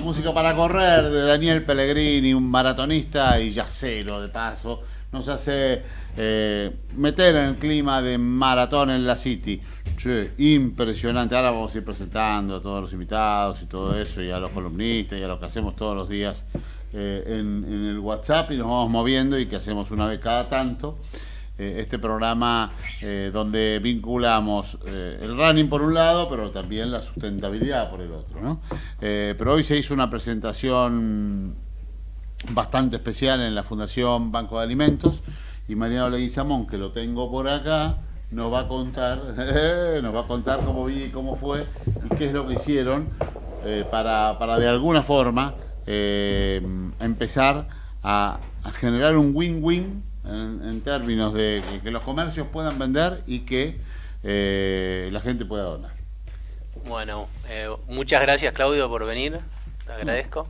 música, música para correr de Daniel Pellegrini, un maratonista y yacero de paso. Nos hace eh, meter en el clima de maratón en la City. Che, impresionante. Ahora vamos a ir presentando a todos los invitados y todo eso, y a los columnistas y a lo que hacemos todos los días eh, en, el WhatsApp y nos vamos moviendo y que hacemos una vez cada tanto. Eh, este programa donde vinculamos el running por un lado, pero también la sustentabilidad por el otro. ¿no? Eh, pero hoy se hizo una presentación bastante especial en la Fundación Banco de Alimentos y Mariano Leguizamón, que lo tengo por acá, nos va a contar, nos va a contar cómo vi, cómo fue y qué es lo que hicieron eh, para, para de alguna forma eh, empezar a, generar un win-win en, términos de que, que los comercios puedan vender y que la gente pueda donar. Bueno, eh, muchas gracias Claudio por venir, te agradezco.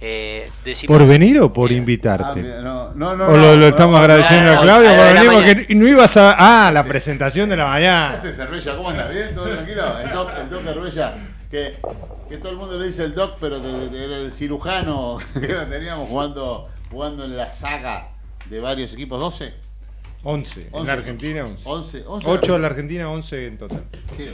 Eh, decimos- ¿Por venir o por. Ah, invitarte? mira, no, no, no, o lo, lo no, estamos no, agradeciendo a Claudio por venir porque no ibas a... Ah, la presentación de la ¿Qué mañana. haces, Cervella? ¿Cómo andas? ¿Bien? ¿Todo tranquilo? El doc, el doc Cervella, que, que todo el mundo le dice el doc, pero te- te- era el cirujano que lo teníamos jugando, jugando en la saga de varios equipos, 12. 11. En 11. la Argentina, 11. 11, 11. 8 en la Argentina, 11 en total. Qué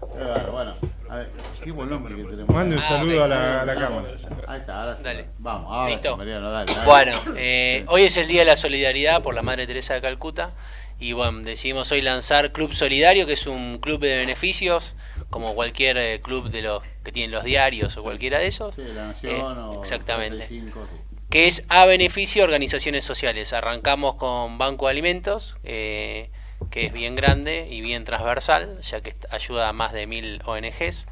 bárbaro. Bueno, a ver, qué buen hombre que tenemos. Mande un Ah, saludo a la, a la cámara. Ahí está, ahora sí. Dale. Vamos, ahora ¿Listo? sí, Mariano, dale. dale. Bueno, eh, hoy es el Día de la Solidaridad por la Madre Teresa de Calcuta y bueno, decidimos hoy lanzar Club Solidario, que es un club de beneficios, como cualquier eh, club de los que tienen los diarios o cualquiera de esos. Sí, la Nación Eh, o exactamente. 365, sí. que es a beneficio de organizaciones sociales. Arrancamos con Banco de Alimentos, eh, que es bien grande y bien transversal, ya que ayuda a más de mil ONGs.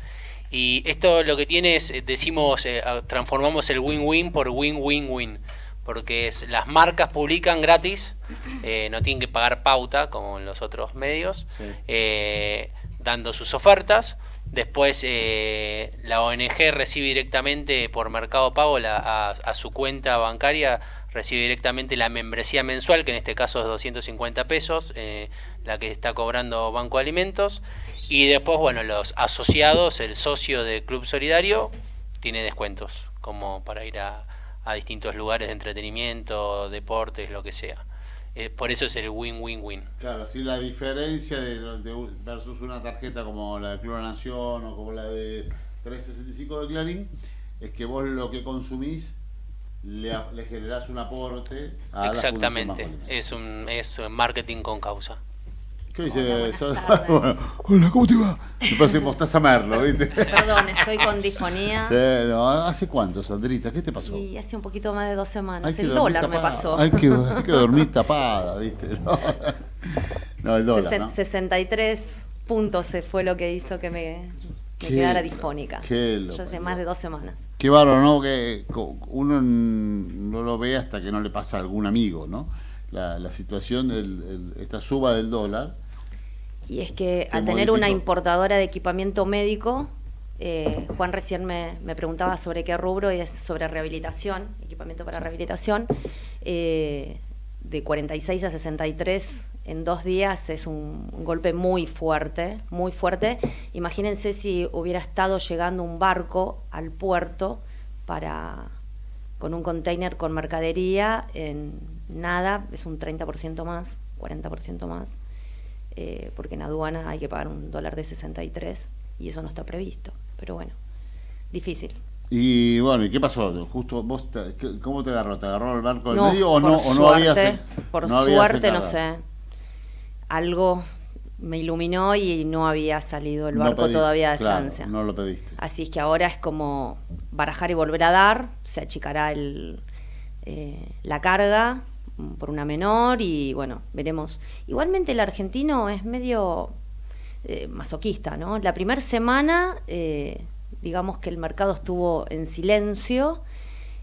Y esto lo que tiene es, eh, decimos, eh, transformamos el win-win por win-win-win, porque es, las marcas publican gratis, eh, no tienen que pagar pauta como en los otros medios, Sí. eh, dando sus ofertas. Después la ONG recibe directamente por Mercado Pago la- a, a su cuenta bancaria, recibe directamente la membresía mensual, que en este caso es 250 pesos, eh, la que está cobrando Banco de Alimentos. Y después, bueno, los asociados, el socio del Club Solidario, tiene descuentos, como para ir a, a distintos lugares de entretenimiento, deportes, lo que sea. Eh, por eso es el win-win-win. Claro, sí, la diferencia de, de- versus una tarjeta como la de Club Nación o como la de 365 de Clarín es que vos lo que consumís le, le generás un aporte a Exactamente, la es un, es un marketing con causa. ¿Qué dice? Hola. Bueno, Hola, ¿cómo te va? Parece mostaza merlo, ¿viste? Perdón, estoy con. Sí, no, ¿Hace cuánto, Sandrita? ¿Qué te pasó? Y hace un poquito más de dos semanas. Hay el dólar me pasó. Hay que, hay que dormir tapada, ¿viste? No, No, el dólar, Sesen- ¿no? 63 puntos se fue lo que hizo que me, me Qué- quedara difónica. qué Ya hace más de dos semanas. Qué bárbaro, ¿no? Que uno no lo ve hasta que no le pasa a algún amigo, ¿no? La, la situación, del, el- esta suba del dólar. Y es que ¿Qué al tener una importadora de equipamiento médico, eh, Juan recién me, me preguntaba sobre qué rubro y es sobre rehabilitación, equipamiento para rehabilitación. eh, de 46 a 63 en dos días es un, golpe muy fuerte, muy fuerte. Imagínense si hubiera estado llegando un barco al puerto para con un container con mercadería en nada, es un 30% más, 40% más eh, porque en aduana hay que pagar un dólar de 63 y eso no está previsto. Pero bueno, difícil. Y bueno, ¿y qué pasó? Justo vos, te- ¿cómo te agarró? ¿Te agarró el barco del No, medio o no, o no habías suerte, en- por no suerte, no sé. Algo me iluminó y no había salido el No barco todavía de claro, Francia. No lo pediste. Así es que ahora es como barajar y volver a dar, se achicará el, eh, la carga por una menor y bueno, veremos. Igualmente el argentino es medio eh, masoquista, ¿no? La primera semana, eh, digamos que el mercado estuvo en silencio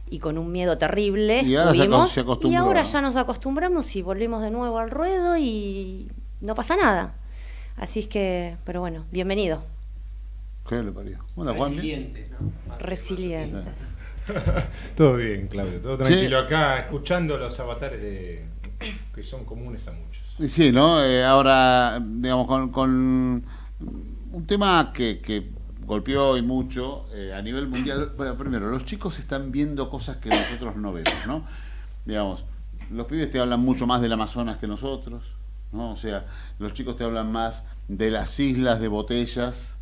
y con un miedo terrible. Y ahora se se y ahora ya nos acostumbramos y volvemos de nuevo al ruedo y no pasa nada. Así es que, pero bueno, bienvenido. ¿Qué le parió? ¿Cómo anda, Juan? Resilientes, ¿no? Resilientes. Todo bien, Claudio, todo Sí. tranquilo acá, escuchando los avatares de, que son comunes a muchos. Sí, ¿no? Eh, ahora, digamos, con, con un tema que, que golpeó y mucho eh, a nivel mundial. Bueno, primero, los chicos están viendo cosas que nosotros no vemos, ¿no? Digamos, los pibes te hablan mucho más del Amazonas que nosotros, ¿no? O sea, los chicos te hablan más de las islas de botellas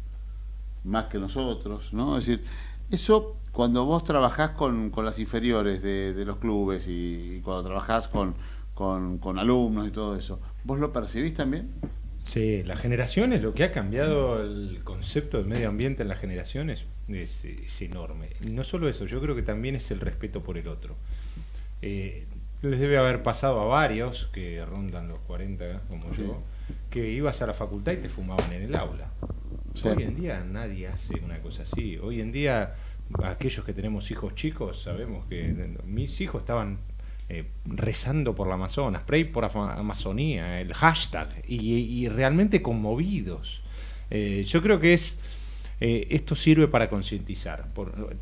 más que nosotros, ¿no? Es decir, eso cuando vos trabajás con, con las inferiores de, de los clubes y, cuando trabajás con, con, con alumnos y todo eso, ¿vos lo percibís también? Sí, las generaciones, lo que ha cambiado el concepto del medio ambiente en las generaciones es, enorme. No solo eso, yo creo que también es el respeto por el otro. Eh, les debe haber pasado a varios que rondan los 40 como Sí. yo, que ibas a la facultad y te fumaban en el aula. Sí. Hoy en día nadie hace una cosa así. Hoy en día aquellos que tenemos hijos chicos sabemos que mis hijos estaban eh, rezando por la Amazonas, pray por Ama- Amazonía, el hashtag, y, y realmente conmovidos. Eh, yo creo que es eh, esto sirve para concientizar.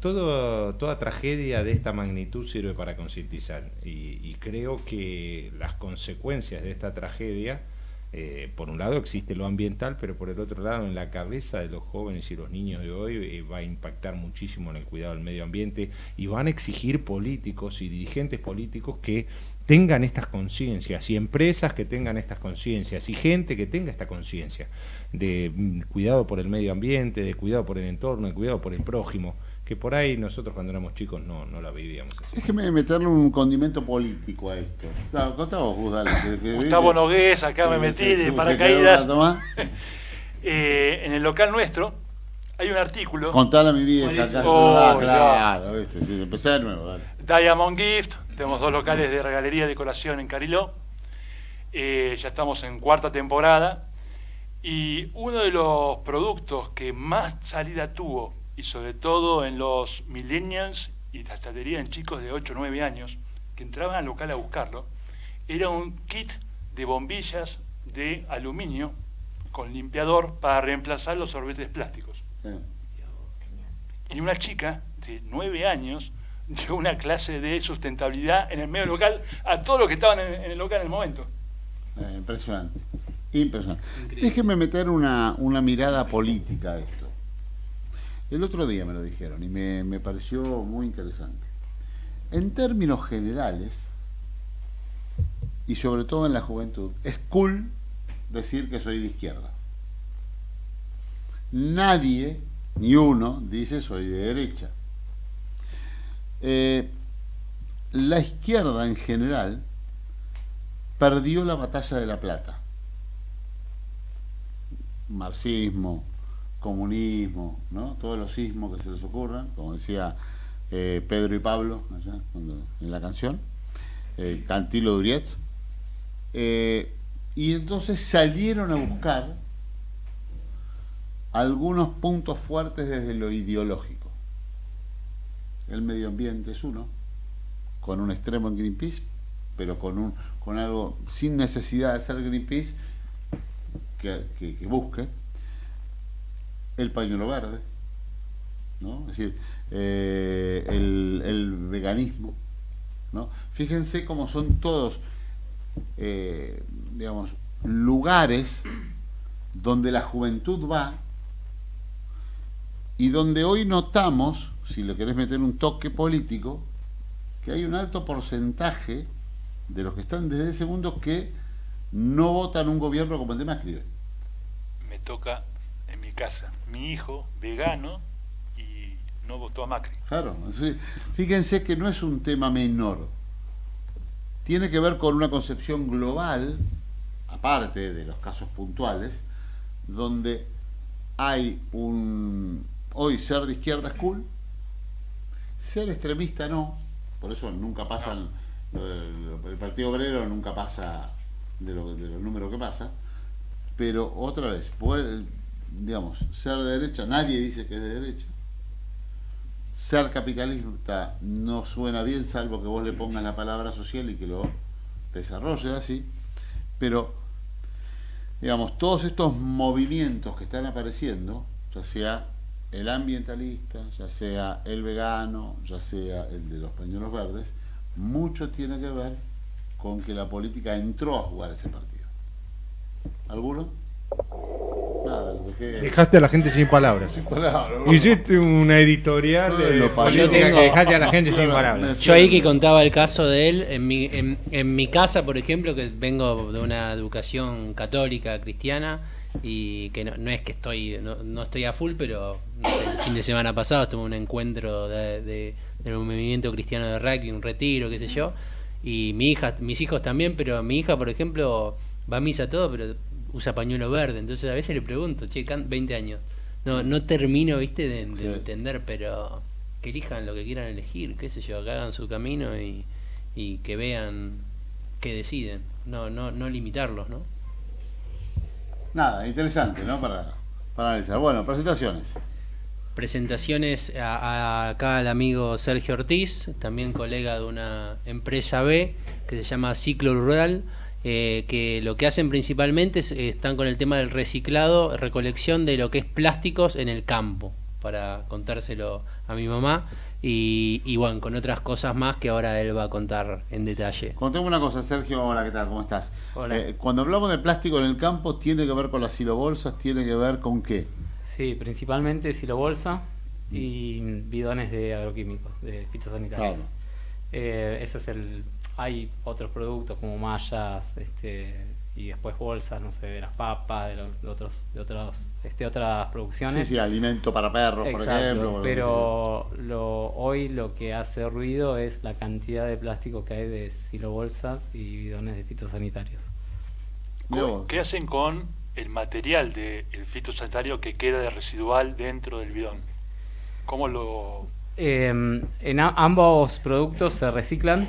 Toda tragedia de esta magnitud sirve para concientizar. Y, y creo que las consecuencias de esta tragedia, eh, por un lado existe lo ambiental, pero por el otro lado en la cabeza de los jóvenes y los niños de hoy eh, va a impactar muchísimo en el cuidado del medio ambiente y van a exigir políticos y dirigentes políticos que tengan estas conciencias y empresas que tengan estas conciencias y gente que tenga esta conciencia de mm, cuidado por el medio ambiente, de cuidado por el entorno, de cuidado por el prójimo, que por ahí nosotros cuando éramos chicos no, no la vivíamos así. Déjeme meterle un condimento político a esto. Claro, contá vos, Gus, dale, que- que- Gustavo que- Nogués, acá me metí de paracaídas. Eh, en el local nuestro hay un artículo, Contale a mi vieja acá. Oh, ah, claro, viste, sí, empecé de nuevo, dale. Diamond Gift, tenemos dos locales de regalería y decoración en Cariló, Eh, ya estamos en cuarta temporada, y uno de los productos que más salida tuvo, y sobre todo en los millennials y estratería en chicos de 8 o 9 años, que entraban al local a buscarlo, era un kit de bombillas de aluminio con limpiador para reemplazar los sorbetes plásticos. Sí. Y una chica de nueve años dio una clase de sustentabilidad en el medio local a todos los que estaban en, en el local en el momento. Eh, impresionante. Impresionante. Increíble. Déjeme meter una, una mirada política a esto. El otro día me lo dijeron y me, me pareció muy interesante. En términos generales, y sobre todo en la juventud, es cool decir que soy de izquierda. Nadie, ni uno, dice soy de derecha. Eh, la izquierda en general perdió la batalla de la plata. Marxismo, comunismo, ¿no? todos los sismos que se les ocurran, como decía eh, Pedro y Pablo allá, cuando- en la canción, eh, Cantilo Durietz. Y entonces salieron a buscar algunos puntos fuertes desde lo ideológico. El medio ambiente es uno, con un extremo en Greenpeace, pero con un con algo sin necesidad de ser Greenpeace que, que- que busque el pañuelo verde, ¿no? Decir, eh, el, el veganismo, ¿no? Fíjense cómo son todos, eh, digamos, lugares donde la juventud va y donde hoy notamos, si le querés meter un toque político, que hay un alto porcentaje de los que están desde ese mundo que no votan un gobierno como el de Macri. Toca en mi casa, mi hijo, vegano, y no votó a Macri. Claro, sí. fíjense que no es un tema menor. Tiene que ver con una concepción global, aparte de los casos puntuales, donde hay un... Hoy ser de izquierda es cool, ser extremista no, por eso nunca pasan, eh, el Partido Obrero nunca pasa de, lo- de los números que pasa, pero otra vez, poder, digamos, ser de derecha, nadie dice que es de derecha, ser capitalista no suena bien, salvo que vos le pongas la palabra social y que lo desarrolles así, pero digamos, todos estos movimientos que están apareciendo, ya sea el ambientalista, ya sea el vegano, ya sea el de los pañuelos verdes, mucho tiene que ver con que la política entró a jugar ese partido. ¿Alguno? Nada, dejé- Dejaste a la gente sin palabras. Palabra, ¿no? Hiciste una editorial No, de no, política yo tengo- que dejaste a la gente sin No, palabras. Yo ahí que contaba el caso de él, en mi, en, en mi casa, por ejemplo, que vengo de una educación católica, cristiana, y que no, no es que estoy no, no estoy a full, pero no sé, el fin de semana pasado estuve en un encuentro de, de- del movimiento cristiano de rugby, un retiro, qué sé yo, y mi hija, mis hijos también, pero mi hija, por ejemplo, va a misa todo, pero usa pañuelo verde, entonces a veces le pregunto, che, can- 20 años, no, no termino, viste, de, de Sí. entender, pero que elijan lo que quieran elegir, qué sé yo, que hagan su camino y, y que vean que deciden, no, no, no limitarlos, ¿no? Nada, interesante, ¿no? Para, para analizar. Bueno, presentaciones. Presentaciones a, a- acá al amigo Sergio Ortiz, también colega de una empresa B que se llama Ciclo Rural, eh, que lo que hacen principalmente es, eh, están con el tema del reciclado, recolección de lo que es plásticos en el campo, para contárselo a mi mamá, y, y bueno, con otras cosas más que ahora él va a contar en detalle. Contame una cosa, Sergio. Hola, ¿qué tal? ¿Cómo estás? Hola. Eh, cuando hablamos de plástico en el campo, ¿tiene que ver con las silobolsas? ¿Tiene que ver con qué? Sí, principalmente silobolsa y bidones de agroquímicos, de fitosanitarios. Claro. Eh, ese es el. Hay otros productos como mallas, este, y después bolsas, no sé, de las papas, de, los, de otros, de otros, este, otras producciones. Sí, sí, alimento para perros, por ejemplo. pero lo, hoy lo que hace ruido es la cantidad de plástico que hay de silobolsas y bidones de fitosanitarios. ¿Qué hacen con el material del fitosanitario que queda de residual dentro del bidón? ¿Cómo lo...? Eh, en a- ambos productos se reciclan.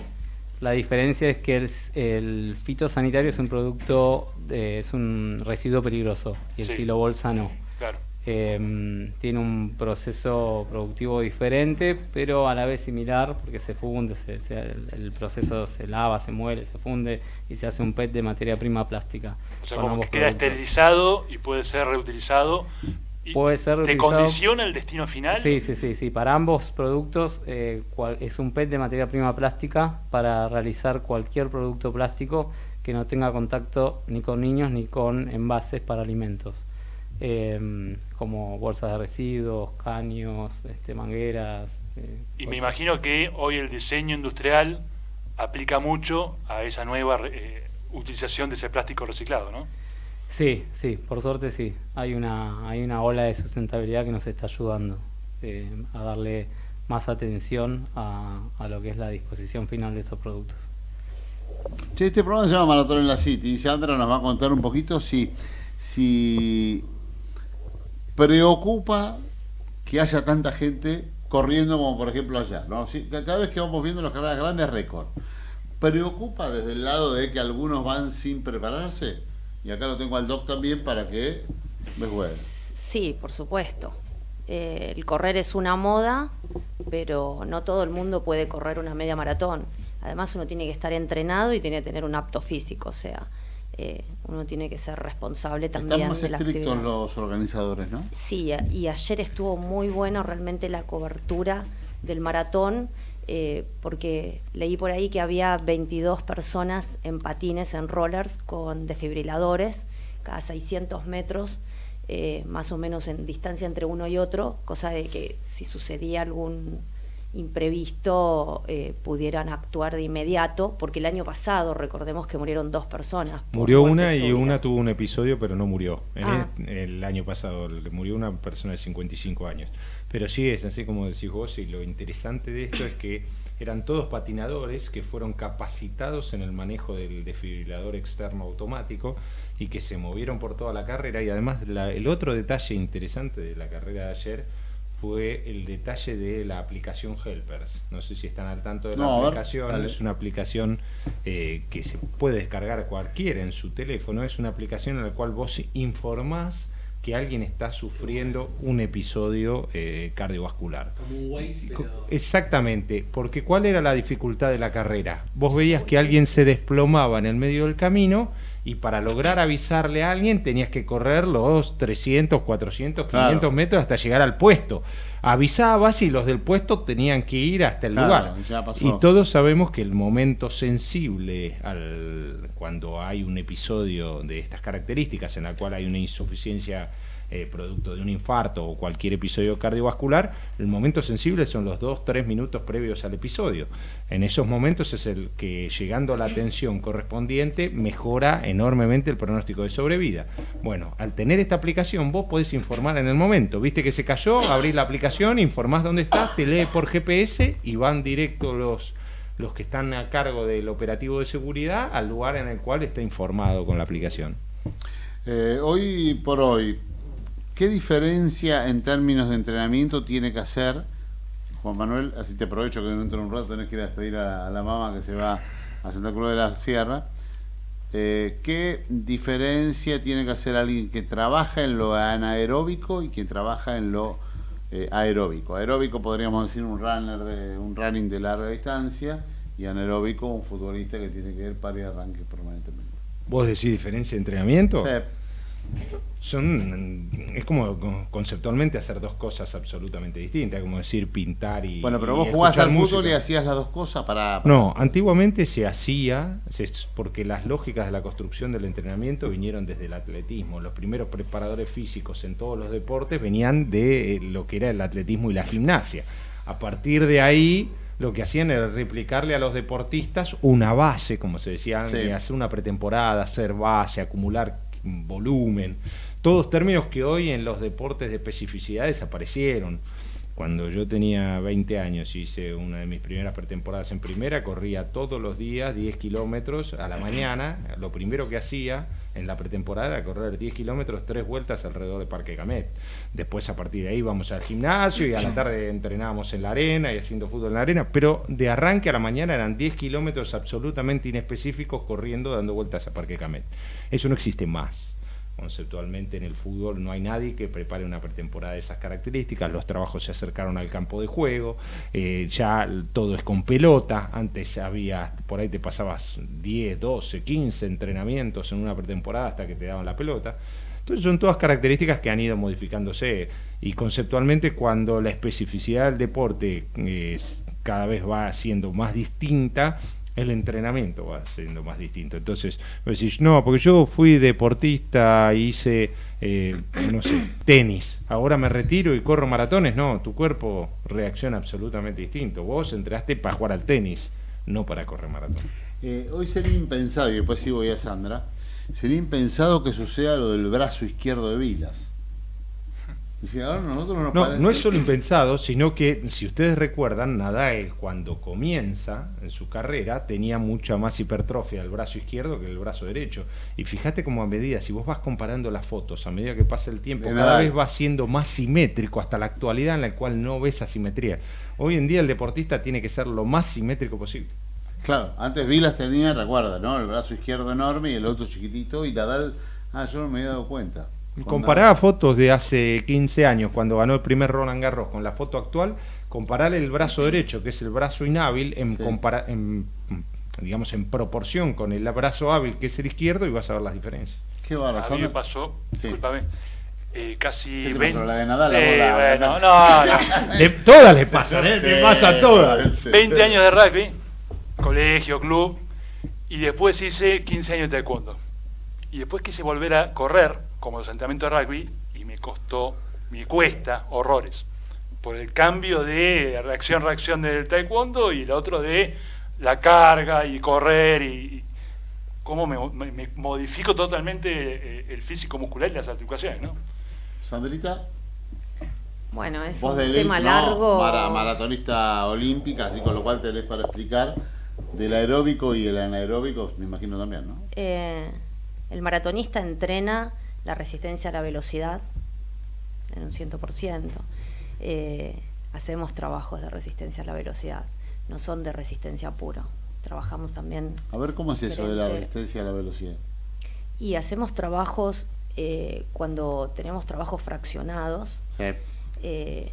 La diferencia es que el, el fitosanitario es un producto, eh, es un residuo peligroso y el Sí. silobolsa no. Claro. Eh, tiene un proceso productivo diferente, pero a la vez similar, porque se funde, se- se- el, el proceso se lava, se muele, se funde y se hace un PET de materia prima plástica. O sea, como que queda productos. esterilizado y puede ser reutilizado. Puede ser ¿Te reutilizado. condiciona el destino final? Sí, sí, sí, sí. Para ambos productos eh, cual- es un PET de materia prima plástica para realizar cualquier producto plástico que no tenga contacto ni con niños ni con envases para alimentos, Em, como bolsas de residuos, caños, este, mangueras. eh, Y me imagino que hoy el diseño industrial aplica mucho a esa nueva eh, utilización de ese plástico reciclado, ¿no? Sí, sí, por suerte sí. Hay una, hay una ola de sustentabilidad que nos está ayudando eh, a darle más atención a, lo que es la disposición final de estos productos. Che, este programa se llama Maratón en la City y Sandra nos va a contar un poquito si, si preocupa que haya tanta gente corriendo como por ejemplo allá. ¿no? Si- cada vez que vamos viendo las carreras grandes récord, ¿preocupa desde el lado de que algunos van sin prepararse? Y acá lo tengo al doc también para que me juegue. Sí, por supuesto. Eh, el correr es una moda, pero no todo el mundo puede correr una media maratón. Además, uno tiene que estar entrenado y tiene que tener un apto físico, o sea, eh, uno tiene que ser responsable también Están más de estrictos los organizadores, ¿no? Sí, y ayer estuvo muy bueno realmente la cobertura del maratón, eh, porque leí por ahí que había 22 personas en patines, en rollers, con desfibriladores, cada 600 metros, eh, más o menos en distancia entre uno y otro, cosa de que si sucedía algún imprevisto eh, pudieran actuar de inmediato, porque el año pasado recordemos que murieron dos personas. Murió una y súbita. una tuvo un episodio, pero no murió. Ah. el, el año pasado le murió una persona de 55 años. Pero sí es así como decís vos, y lo interesante de esto es que eran todos patinadores que fueron capacitados en el manejo del desfibrilador externo automático y que se movieron por toda la carrera. Y además la- el otro detalle interesante de la carrera de ayer fue el detalle de la aplicación Helpers. No sé si están al tanto de la No, a ver, aplicación. es una aplicación eh, que se puede descargar cualquiera en su teléfono. Es una aplicación en la cual vos informás que alguien está sufriendo un episodio eh, cardiovascular. Como un Waze, pero... Exactamente, porque ¿cuál era la dificultad de la carrera? Vos veías que alguien se desplomaba en el medio del camino y para lograr avisarle a alguien tenías que correr los 300, 400, 500 Claro. metros hasta llegar al puesto. Avisabas y los del puesto tenían que ir hasta el Claro, lugar. Y todos sabemos que el momento sensible al, cuando hay un episodio de estas características en la cual hay una insuficiencia eh, producto de un infarto o cualquier episodio cardiovascular, el momento sensible son los dos, tres minutos previos al episodio. En esos momentos es el que llegando a la atención correspondiente mejora enormemente el pronóstico de sobrevida. Bueno, al tener esta aplicación vos podés informar en el momento. Viste que se cayó, abrís la aplicación, informás dónde estás, te lee por GPS y van directo los los que están a cargo del operativo de seguridad al lugar en el cual está informado con la aplicación. Eh, hoy por hoy, ¿qué diferencia en términos de entrenamiento tiene que hacer Juan Manuel? Así te aprovecho que dentro de un rato tenés que ir a despedir a, la mamá que se va a Santa Cruz de la Sierra. Eh, ¿Qué diferencia tiene que hacer alguien que trabaja en lo anaeróbico y quien trabaja en lo eh, aeróbico. Aeróbico podríamos decir un runner de un running de larga distancia y anaeróbico un futbolista que tiene que ir para y arranque permanentemente. ¿Vos decís diferencia de entrenamiento? Son es como conceptualmente hacer dos cosas absolutamente distintas, como decir pintar y Bueno, pero vos jugás al fútbol y hacías las dos cosas para, No, antiguamente se hacía porque las lógicas de la construcción del entrenamiento vinieron desde el atletismo. Los primeros preparadores físicos en todos los deportes venían de lo que era el atletismo y la gimnasia. A partir de ahí lo que hacían era replicarle a los deportistas una base, como se decía, hacer una pretemporada, hacer base, acumular volumen, todos términos que hoy en los deportes de especificidad desaparecieron. Cuando yo tenía 20 años y hice una de mis primeras pretemporadas en primera, corría todos los días 10 kilómetros a la mañana. Lo primero que hacía en la pretemporada era correr 10 kilómetros, tres vueltas alrededor de Parque Camet. Después a partir de ahí íbamos al gimnasio y a la tarde entrenábamos en la arena y haciendo fútbol en la arena. Pero de arranque a la mañana eran 10 kilómetros absolutamente inespecíficos corriendo, dando vueltas a Parque Camet. Eso no existe más conceptualmente en el fútbol no hay nadie que prepare una pretemporada de esas características, los trabajos se acercaron al campo de juego, eh, ya todo es con pelota, antes había, por ahí te pasabas 10, 12, 15 entrenamientos en una pretemporada hasta que te daban la pelota. Entonces son todas características que han ido modificándose y conceptualmente cuando la especificidad del deporte es, cada vez va siendo más distinta, el entrenamiento va siendo más distinto. Entonces, vos decís, no, porque yo fui deportista, hice, eh, no sé, tenis, ahora me retiro y corro maratones. No, tu cuerpo reacciona absolutamente distinto. Vos entraste para jugar al tenis, no para correr maratones. Eh, hoy sería impensado, y después sí voy a Sandra, sería impensado que suceda lo del brazo izquierdo de Vilas. No, no es solo impensado, sino que si ustedes recuerdan, Nadal cuando comienza en su carrera tenía mucha más hipertrofia del brazo izquierdo que el brazo derecho. Y fíjate cómo a medida, si vos vas comparando las fotos, a medida que pasa el tiempo, cada vez va siendo más simétrico hasta la actualidad en la cual no ves asimetría. Hoy en día el deportista tiene que ser lo más simétrico posible. Claro, antes Vilas tenía, recuerda, ¿no? El brazo izquierdo enorme y el otro chiquitito y Nadal, ah, yo no me he dado cuenta. Comparaba fotos de hace 15 años, cuando ganó el primer Roland Garros, con la foto actual, comparar el brazo derecho, que es el brazo inhábil, en, en digamos en proporción con el brazo hábil, que es el izquierdo, y vas a ver las diferencias. Qué A mí me pasó, discúlpame, eh, casi 20... La de Nadal, sí, no, no. todas le pasan, ¿eh? le pasa a todas. 20 años de rugby, colegio, club, y después hice 15 años de taekwondo. Y después quise volver a correr como los entrenamientos de rugby y me costó, me cuesta horrores. Por el cambio de reacción-reacción del taekwondo y el otro de la carga y correr y, cómo me, modifico totalmente eh, el físico muscular y las articulaciones, ¿no? Sandrita. Bueno, es un tema largo. maratonista olímpica, así con lo cual tenés para explicar del aeróbico y el anaeróbico, me imagino también, ¿no? Eh, el maratonista entrena la resistencia a la velocidad en un 100%. Eh, hacemos trabajos de resistencia a la velocidad, no son de resistencia puro. Trabajamos también. A ver cómo es eso de la resistencia a la velocidad. Y hacemos trabajos eh, cuando tenemos trabajos fraccionados. Eh,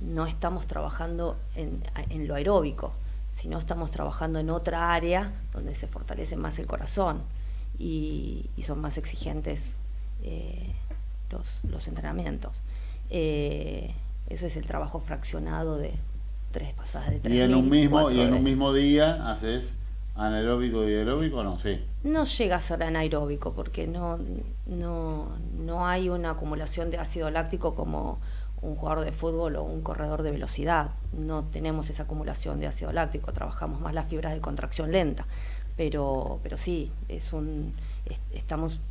no estamos trabajando en, en, lo aeróbico, sino estamos trabajando en otra área donde se fortalece más el corazón y, y son más exigentes eh, los, los, entrenamientos. Eh, eso es el trabajo fraccionado de tres pasadas de tres Y en un mismo, y en un mismo día haces anaeróbico y aeróbico, no, sí. No llega a ser anaeróbico porque no, no, no hay una acumulación de ácido láctico como un jugador de fútbol o un corredor de velocidad. No tenemos esa acumulación de ácido láctico, trabajamos más las fibras de contracción lenta. Pero, pero sí, es un, estamos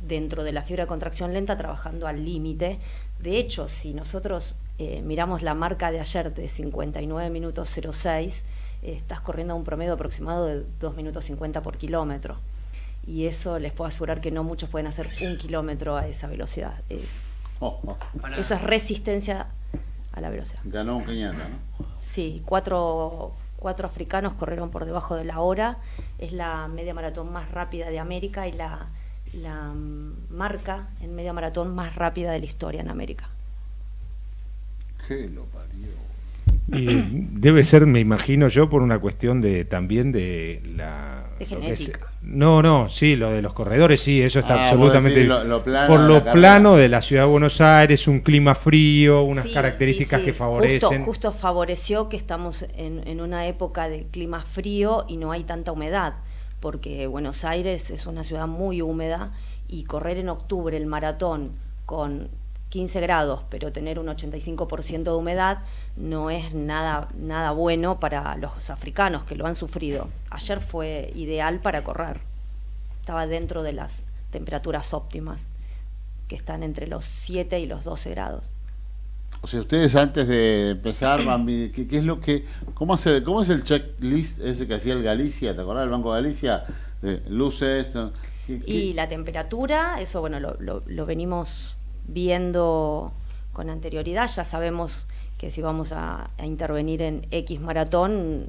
dentro de la fibra de contracción lenta trabajando al límite. De hecho, si nosotros eh, miramos la marca de ayer de 59 minutos 06, eh, estás corriendo a un promedio aproximado de 2 minutos 50 por kilómetro. Y eso les puedo asegurar que no muchos pueden hacer un kilómetro a esa velocidad. Oh, oh. Eso es resistencia a la velocidad. Ganó un Kenyatta, ¿no? Sí, cuatro, cuatro africanos corrieron por debajo de la hora. Es la media maratón más rápida de América y la, la marca en media maratón más rápida de la historia en América. ¿Qué lo parió? Y debe ser, me imagino yo, por una cuestión de también de la... De genética. no, no, sí, lo de los corredores, sí, eso está Ah, absolutamente... decís lo- lo plano por lo carrera. plano de la ciudad de Buenos Aires, un clima frío, unas Sí, características sí, que favorecen... Justo, justo favoreció que estamos en, en una época de clima frío y no hay tanta humedad, porque Buenos Aires es una ciudad muy húmeda y correr en octubre el maratón con 15 grados, pero tener un 85% de humedad no es nada, nada bueno para los africanos que lo han sufrido. Ayer fue ideal para correr, estaba dentro de las temperaturas óptimas, que están entre los 7 y los 12 grados. O sea, ustedes antes de empezar, ¿qué, es lo que, cómo, hace, cómo es el checklist ese que hacía el Galicia? ¿Te acordás del Banco Galicia? De luces. ¿no? ¿Qué- qué- Y la temperatura, eso bueno, lo, lo- venimos viendo con anterioridad, ya sabemos que si vamos a, a intervenir en X maratón,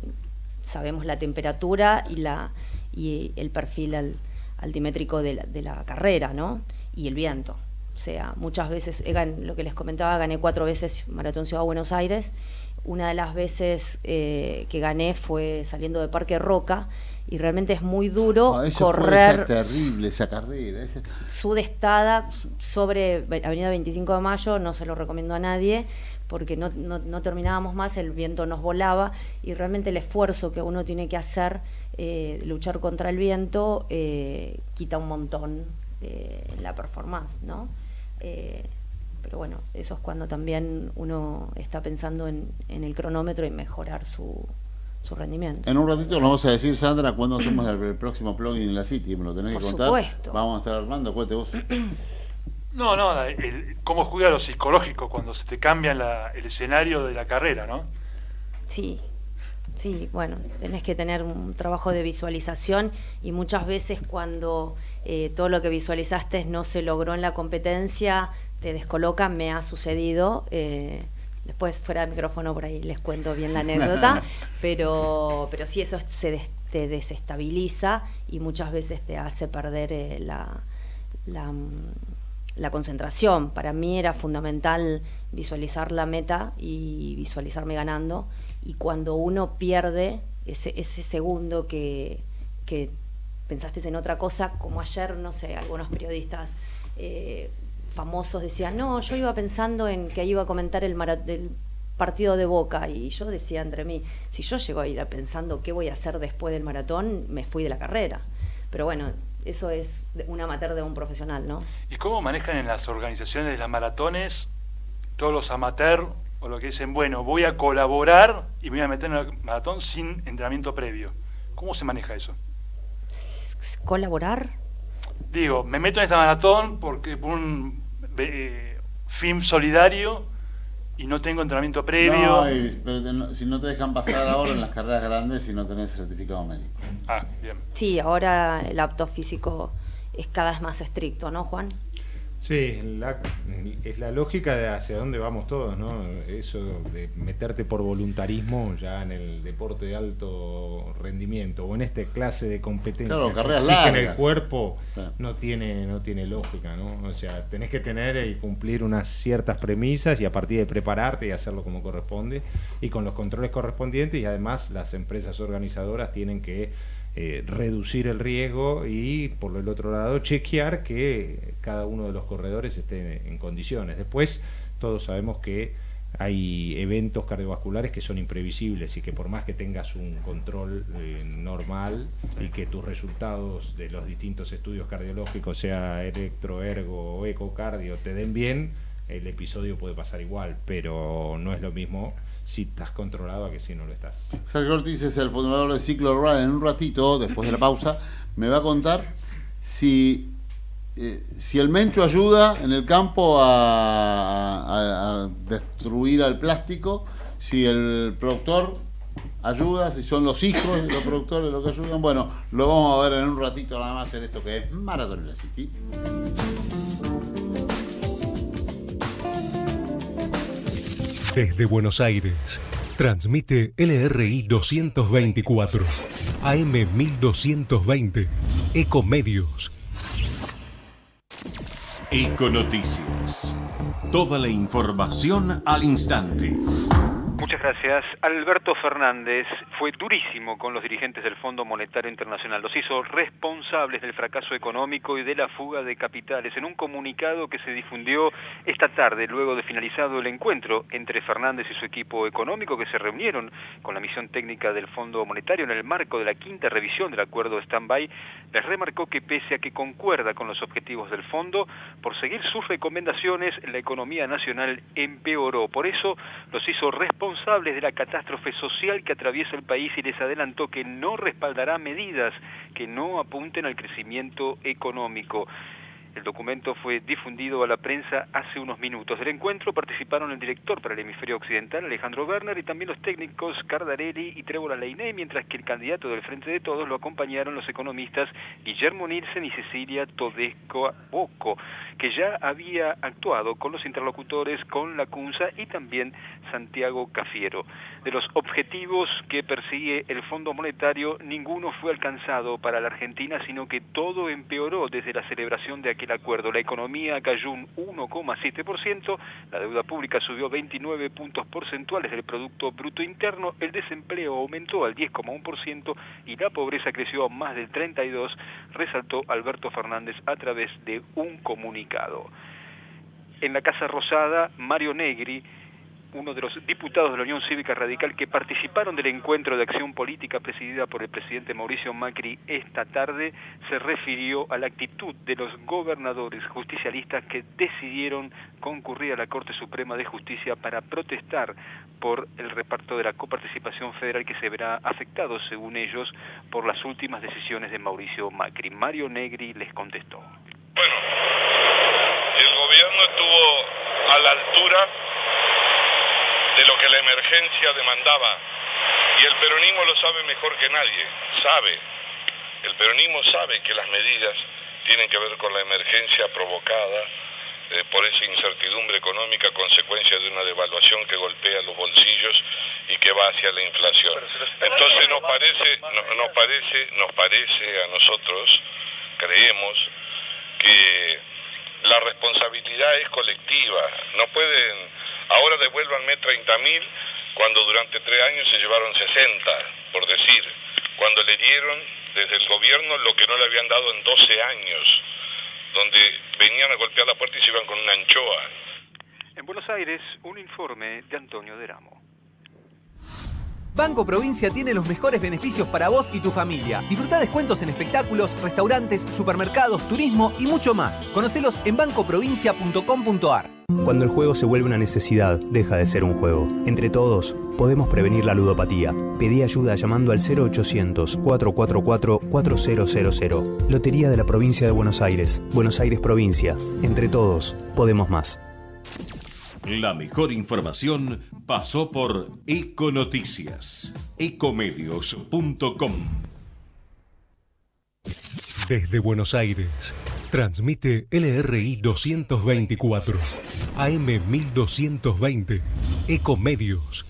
sabemos la temperatura y, la, y el perfil al- altimétrico de la, de la carrera, ¿no? Y el viento. O sea, muchas veces, he gan- lo que les comentaba, gané cuatro veces Maratón Ciudad de Buenos Aires. Una de las veces eh, que gané fue saliendo de Parque Roca y realmente es muy duro Ah, esa fue correr esa terrible esa carrera. esa- sudestada sobre Ve- Avenida 25 de Mayo, no se lo recomiendo a nadie, porque no, no- no terminábamos más, el viento nos volaba y realmente el esfuerzo que uno tiene que hacer, eh, luchar contra el viento, eh, quita un montón eh, la performance, ¿no? Eh, pero bueno, eso es cuando también uno está pensando en, en el cronómetro y mejorar su, su rendimiento. En un ratito nos vamos a decir, Sandra, cuándo hacemos el, el próximo plugin en la City. Me lo tenés Por que contar. supuesto. Vamos a estar armando, cuente vos. No, no, el- cómo juega lo psicológico cuando se te cambia la- el escenario de la carrera, ¿no? Sí, sí, bueno, tenés que tener un trabajo de visualización y muchas veces cuando eh, todo lo que visualizaste no se logró en la competencia, te descoloca, me ha sucedido. eh, después fuera del micrófono por ahí les cuento bien la anécdota, pero, pero sí eso se des- te desestabiliza y muchas veces te hace perder eh, la, la, mm, la concentración. Para mí era fundamental visualizar la meta y visualizarme ganando. Y cuando uno pierde ese, ese segundo que, que pensaste en otra cosa, como ayer, no sé, algunos periodistas eh, famosos decían, no, yo iba pensando en que iba a comentar el, partido de Boca y yo decía entre mí, si yo llego a ir a pensando qué voy a hacer después del maratón, me fui de la carrera. Pero bueno, eso es un amateur de un profesional, ¿no? ¿Y cómo manejan en las organizaciones de las maratones todos los amateurs o lo que dicen, bueno, voy a colaborar y me voy a meter en el maratón sin entrenamiento previo? ¿Cómo se maneja eso? Colaborar. Digo, me meto en esta maratón porque por un eh, fin solidario y no tengo entrenamiento previo. No, y- pero te- no- si no te dejan pasar ahora en las carreras grandes si no tenés certificado médico. Ah, bien. Sí, ahora el apto físico es cada vez más estricto, ¿no, Juan? Sí, la- es la lógica de hacia dónde vamos todos, ¿no? Eso de meterte por voluntarismo ya en el deporte de alto rendimiento o en esta clase de competencia Claro, que carreras exigen el largas. cuerpo no tiene no tiene lógica, ¿no? O sea, tenés que tener y cumplir unas ciertas premisas y a partir de prepararte y hacerlo como corresponde y con los controles correspondientes y además las empresas organizadoras tienen que eh, reducir el riesgo y por el otro lado chequear que cada uno de los corredores esté en condiciones. Después todos sabemos que hay eventos cardiovasculares que son imprevisibles y que por más que tengas un control eh, normal y que tus resultados de los distintos estudios cardiológicos, sea electro, ergo o ecocardio, te den bien, el episodio puede pasar igual, pero no es lo mismo si estás controlado a que si no lo estás. Sergio Ortiz es el fundador de Ciclo Rural. En un ratito, después de la pausa, me va a contar si, eh, si el mencho ayuda en el campo a, destruir al plástico, si el productor ayuda, si son los hijos de los productores los que ayudan. Bueno, lo vamos a ver en un ratito nada más en esto que es Maratón City. Desde Buenos Aires, transmite LRI 224, AM 1220, Ecomedios. Econoticias. Toda la información al instante. Muchas gracias. Alberto Fernández fue durísimo con los dirigentes del Fondo Monetario Internacional. Los hizo responsables del fracaso económico y de la fuga de capitales en un comunicado que se difundió esta tarde, luego de finalizado el encuentro entre Fernández y su equipo económico que se reunieron con la misión técnica del Fondo Monetario en el marco de la quinta revisión del acuerdo de stand-by, les remarcó que pese a que concuerda con los objetivos del fondo, por seguir sus recomendaciones, la economía nacional empeoró. Por eso los hizo responsables responsables de la catástrofe social que atraviesa el país y les adelantó que no respaldará medidas que no apunten al crecimiento económico. El documento fue difundido a la prensa hace unos minutos. Del encuentro participaron el director para el hemisferio occidental, Alejandro Werner, y también los técnicos Cardarelli y Trébora Leiné, mientras que el candidato del Frente de Todos lo acompañaron los economistas Guillermo Nielsen y Cecilia Todesco Boco, que ya había actuado con los interlocutores con la CUNSA y también Santiago Cafiero. De los objetivos que persigue el Fondo Monetario, ninguno fue alcanzado para la Argentina, sino que todo empeoró desde la celebración de aquel acuerdo. La economía cayó un 1,7%, la deuda pública subió 29 puntos porcentuales del Producto Bruto Interno, el desempleo aumentó al 10,1% y la pobreza creció a más del 32%, resaltó Alberto Fernández a través de un comunicado. En la Casa Rosada, Mario Negri uno de los diputados de la Unión Cívica Radical que participaron del encuentro de acción política presidida por el presidente Mauricio Macri esta tarde, se refirió a la actitud de los gobernadores justicialistas que decidieron concurrir a la Corte Suprema de Justicia para protestar por el reparto de la coparticipación federal que se verá afectado, según ellos, por las últimas decisiones de Mauricio Macri. Mario Negri les contestó. Bueno, el gobierno estuvo a la altura de lo que la emergencia demandaba. Y el peronismo lo sabe mejor que nadie, sabe. El peronismo sabe que las medidas tienen que ver con la emergencia provocada eh, por esa incertidumbre económica consecuencia de una devaluación que golpea los bolsillos y que va hacia la inflación. Entonces nos parece, nos parece, nos parece a nosotros, creemos que la responsabilidad es colectiva. No pueden Ahora devuélvanme 30.000 cuando durante tres años se llevaron 60, por decir, cuando le dieron desde el gobierno lo que no le habían dado en 12 años, donde venían a golpear la puerta y se iban con una anchoa. En Buenos Aires, un informe de Antonio Deramo. Banco Provincia tiene los mejores beneficios para vos y tu familia. Disfruta descuentos en espectáculos, restaurantes, supermercados, turismo y mucho más. Conocelos en bancoprovincia.com.ar. Cuando el juego se vuelve una necesidad, deja de ser un juego. Entre todos, podemos prevenir la ludopatía. Pedí ayuda llamando al 0800-444-4000. Lotería de la Provincia de Buenos Aires. Buenos Aires Provincia. Entre todos, podemos más. La mejor información pasó por Econoticias. Ecomedios.com. Desde Buenos Aires, transmite LRI 224, AM 1220, Ecomedios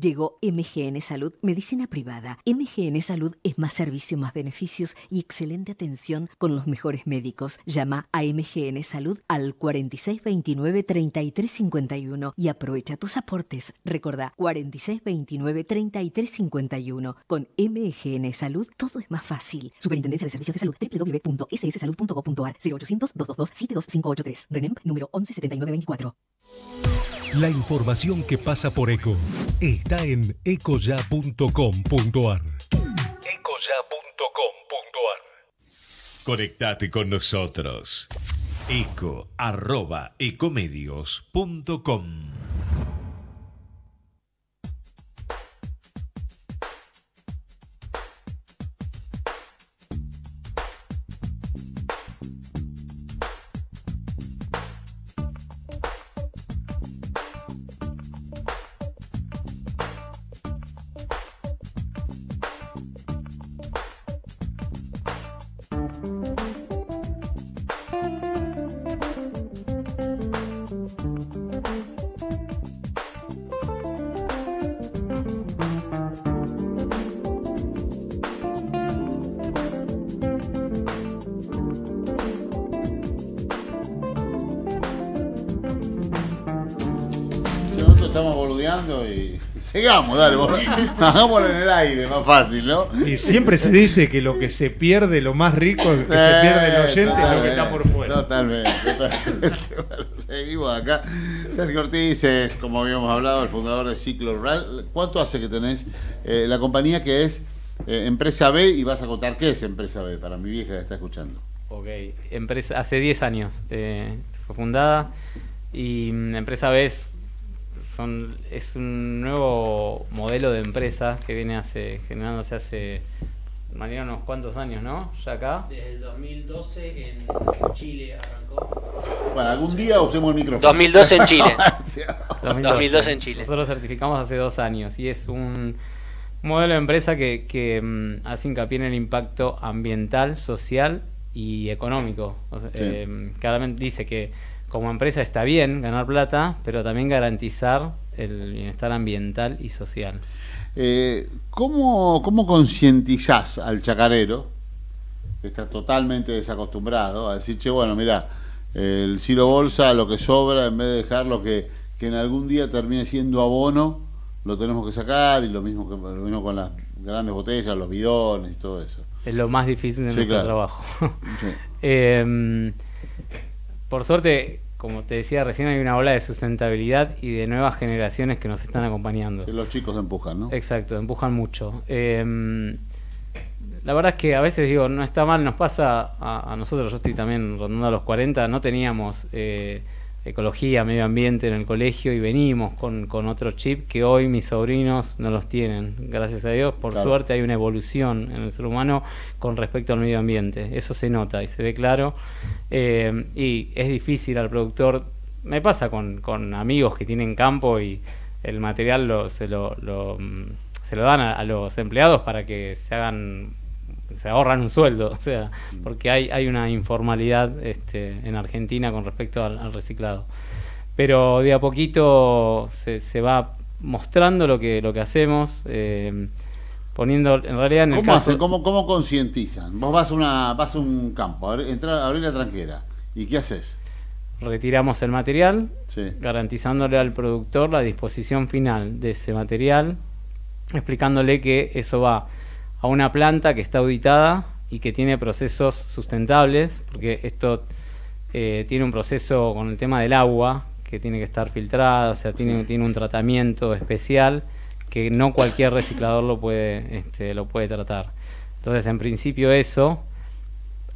Llegó MGN Salud, medicina privada. MGN Salud es más servicio, más beneficios y excelente atención con los mejores médicos. Llama a MGN Salud al 4629-3351 y aprovecha tus aportes. Recordá, 4629-3351. Con MGN Salud todo es más fácil. Superintendencia de Servicios de Salud, www.sssalud.gov.ar 0800 222 72583. RENEM número 117924. La información que pasa por ECO está en ecoya.com.ar. Conectate con nosotros. Eco arroba ecomedios.com. hagámoslo en el aire, más fácil, ¿no? Y siempre se dice que lo que se pierde, lo más rico que se pierde el oyente, es lo que está por fuera. Totalmente, totalmente. Bueno, seguimos acá. Sergio Ortiz es, como habíamos hablado, el fundador de Ciclo Rural. ¿Cuánto hace que tenés eh, la compañía que es eh, Empresa B? Y vas a contar qué es Empresa B para mi vieja que está escuchando. Ok, empresa, hace 10 años eh, fue fundada y mm, Empresa B es, son, es un nuevo modelo de empresa que viene hace, generándose hace Mariano, unos cuantos años, ¿no? Ya acá. Desde el 2012 en Chile arrancó. Bueno, algún día usemos el micrófono. 2012 en Chile. 2012. 2012 en Chile. Nosotros certificamos hace dos años y es un modelo de empresa que, que, mm, hace hincapié en el impacto ambiental, social y económico. O sea, Sí. eh, claramente dice que como empresa está bien ganar plata, pero también garantizar el bienestar ambiental y social. Eh, ¿Cómo, cómo concientizás al chacarero, que está totalmente desacostumbrado, a decir, che, bueno, mira, el silo bolsa, lo que sobra, en vez de dejarlo que, que en algún día termine siendo abono, lo tenemos que sacar, y lo mismo, que, lo mismo con las grandes botellas, los bidones y todo eso. Es lo más difícil de Sí, nuestro claro. trabajo. Sí. Eh, por suerte, como te decía recién, hay una ola de sustentabilidad y de nuevas generaciones que nos están acompañando. Que los chicos empujan, ¿no? Exacto, empujan mucho. Eh, la verdad es que a veces digo, no está mal, nos pasa a, a nosotros, yo estoy también rondando a los 40, no teníamos eh, ecología, medio ambiente en el colegio y venimos con, con otro chip que hoy mis sobrinos no los tienen. Gracias a Dios, por Claro. suerte hay una evolución en el ser humano con respecto al medio ambiente. Eso se nota y se ve claro. Eh, y es difícil al productor, me pasa con, con amigos que tienen campo y el material lo, se, lo, lo, mm, se lo dan a, a los empleados para que se hagan se ahorran un sueldo, o sea, porque hay, hay una informalidad este, en Argentina con respecto al, al reciclado. Pero de a poquito se, se va mostrando lo que, lo que hacemos, eh, poniendo en realidad en el ¿Cómo, caso- hacen? ¿Cómo, ¿Cómo concientizan? Vos vas a, una, vas a un campo, entra, abrí la tranquera, ¿y qué haces? retiramos el material, Sí. garantizándole al productor la disposición final de ese material, explicándole que eso va a una planta que está auditada y que tiene procesos sustentables, porque esto eh, tiene un proceso con el tema del agua, que tiene que estar filtrada, o sea, tiene, tiene un tratamiento especial que no cualquier reciclador lo puede, este, lo puede tratar. Entonces, en principio eso,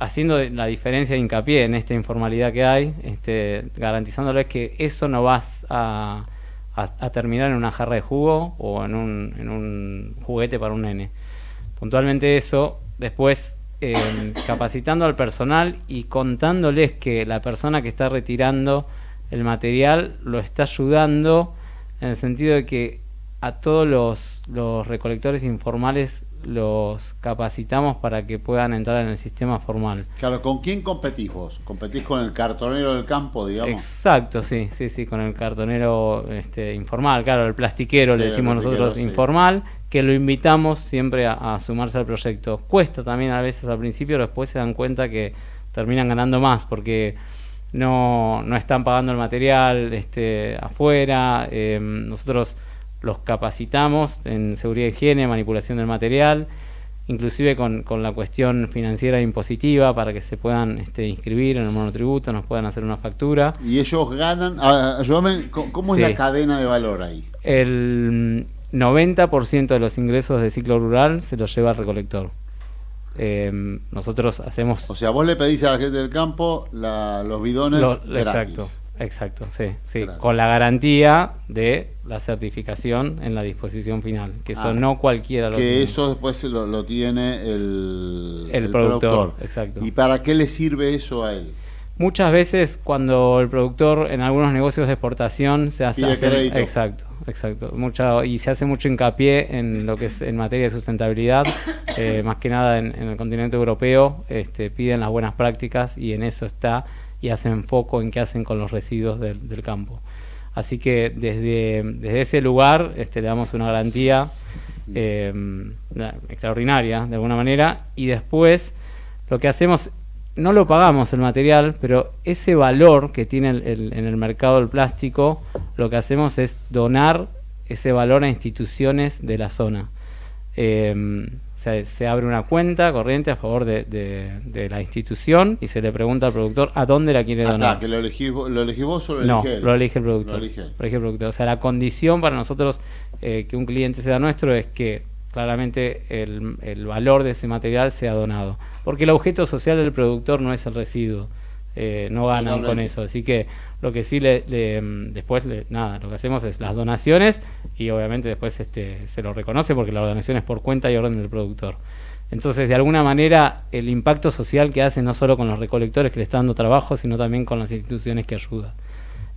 haciendo la diferencia de hincapié en esta informalidad que hay, este, garantizándoles que eso no va a, a- a terminar en una jarra de jugo o en un, en un juguete para un nene. Puntualmente eso, después eh, capacitando al personal y contándoles que la persona que está retirando el material lo está ayudando en el sentido de que a todos los, los recolectores informales los capacitamos para que puedan entrar en el sistema formal. Claro, ¿con quién competís vos? ¿Competís con el cartonero del campo, digamos? Exacto, sí, sí, sí, con el cartonero este, informal, claro, el plastiquero, Sí, le decimos nosotros sí. informal, que lo invitamos siempre a, a sumarse al proyecto. Cuesta también a veces al principio, pero después se dan cuenta que terminan ganando más porque no, no están pagando el material este, afuera, eh, nosotros los capacitamos en seguridad e higiene, manipulación del material, inclusive con, con la cuestión financiera impositiva para que se puedan este, inscribir en el monotributo, nos puedan hacer una factura. Y ellos ganan, ayúdame, ¿cómo cómo es Sí. la cadena de valor ahí? El 90% de los ingresos de ciclo rural se los lleva el recolector. Eh, nosotros hacemos... O sea, vos le pedís a la gente del campo la- los bidones Lo- gratis. exacto, exacto, sí, sí, con la garantía de la certificación en la disposición final, que eso Ah, no cualquiera lo Que tiene. eso después lo, lo tiene el, El productor, exacto. ¿Y para qué le sirve eso a él? Muchas veces cuando el productor en algunos negocios de exportación se hace, Pide crédito. exacto, exacto, mucha, y se hace mucho hincapié en lo que es en materia de sustentabilidad, eh, más que nada en, en el continente europeo, este, piden las buenas prácticas y en eso está y hacen foco en qué hacen con los residuos del, del campo. Así que desde, desde ese lugar este, le damos una garantía eh, extraordinaria de alguna manera y después lo que hacemos no lo pagamos el material, pero ese valor que tiene el- el- en el mercado el plástico, lo que hacemos es donar ese valor a instituciones de la zona. Eh, o sea, se abre una cuenta corriente a favor de, de- de la institución y se le pregunta al productor a dónde la quiere Ah, donar. está, que lo elegís, vos- ¿Lo elegís vos o lo No, elige él? lo elige el productor. Lo elige. Lo elige el productor. O sea, la condición para nosotros eh, que un cliente sea nuestro es que claramente el, el valor de ese material sea donado. Porque el objeto social del productor no es el residuo. Eh, no ganan con eso. Así que lo que sí le, le, mm, después le- nada, lo que hacemos es las donaciones y obviamente después este se lo reconoce porque la donación es por cuenta y orden del productor. Entonces, de alguna manera, el impacto social que hace no solo con los recolectores que le están dando trabajo, sino también con las instituciones que ayudan.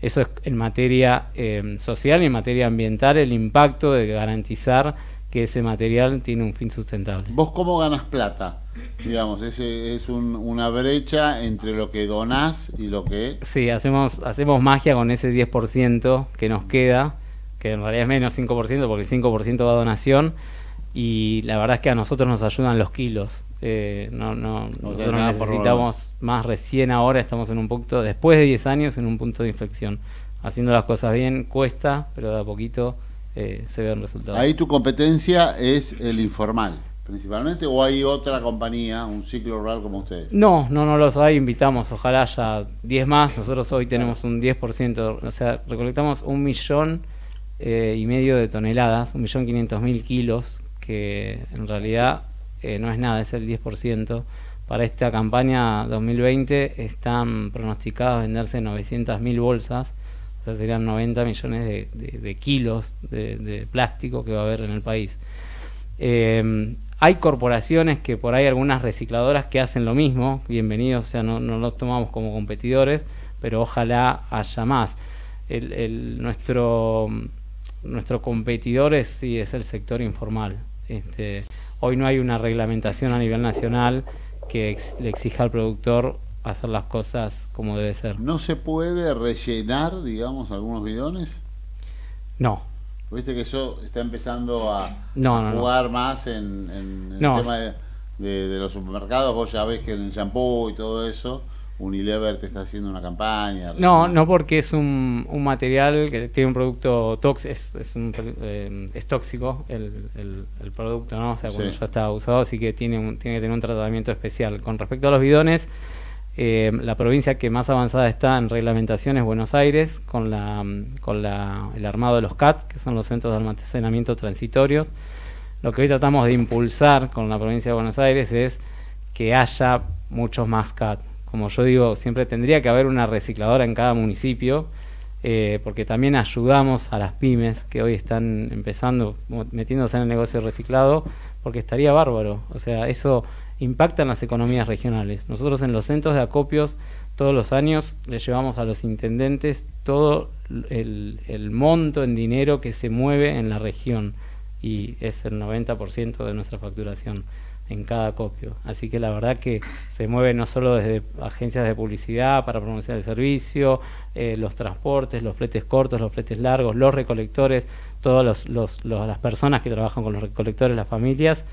Eso es en materia eh, social y en materia ambiental, el impacto de garantizar que ese material tiene un fin sustentable. ¿Vos cómo ganas plata? Digamos, ese es un- una brecha entre lo que donás y lo que... Sí, hacemos, hacemos magia con ese 10% que nos queda, que en realidad es menos 5%, porque el 5% va a donación, y la verdad es que a nosotros nos ayudan los kilos. Eh, no, no, nosotros necesitamos más recién ahora, estamos en un punto, después de 10 años, en un punto de inflexión. Haciendo las cosas bien cuesta, pero de a poquito eh, se ven resultados. Ahí tu competencia es el informal, principalmente, o hay otra compañía, un ciclo rural como ustedes. No, no, no los hay, invitamos, ojalá haya 10 más, nosotros hoy tenemos un 10%, o sea, recolectamos un millón eh, y medio de toneladas, un millón quinientos mil kilos, que en realidad eh, no es nada, es el 10%. Para esta campaña 2020 están pronosticadas venderse 900 mil bolsas, o sea, serían 90 millones de, de- de kilos de, de plástico que va a haber en el país. Eh, hay corporaciones que por ahí algunas recicladoras que hacen lo mismo, bienvenidos, o sea, no, no los tomamos como competidores, pero ojalá haya más. El, el- nuestro, nuestro competidor es, sí, es el sector informal. Este, hoy no hay una reglamentación a nivel nacional que ex- le exija al productor hacer las cosas como debe ser. ¿No se puede rellenar, digamos, algunos bidones? No, Viste que eso está empezando a, No, a no, no. jugar más en, en el tema de, de- de los supermercados. Vos ya ves que en el shampoo y todo eso, Unilever te está haciendo una campaña. No, no porque es un, un material que tiene un producto tóxico, es, es, un eh, es tóxico el, el- el producto, ¿no? O sea, cuando Sí. ya está usado, así que tiene, un- tiene que tener un tratamiento especial. Con respecto a los bidones, eh, la provincia que más avanzada está en reglamentación es Buenos Aires, con, la, mm, con la, el armado de los CAT, que son los centros de almacenamiento transitorios. Lo que hoy tratamos de impulsar con la provincia de Buenos Aires es que haya muchos más CAT. Como yo digo, siempre tendría que haber una recicladora en cada municipio, eh, porque también ayudamos a las pymes que hoy están empezando, metiéndose en el negocio reciclado, porque estaría bárbaro. O sea, eso impacta en las economías regionales. Nosotros en los centros de acopios todos los años le llevamos a los intendentes todo el, el monto en dinero que se mueve en la región y es el 90% de nuestra facturación en cada acopio. Así que la verdad que se mueve no solo desde agencias de publicidad para promocionar el servicio, eh, los transportes, los fletes cortos, los fletes largos, los recolectores, todas los, los- los- las personas que trabajan con los recolectores, las familias.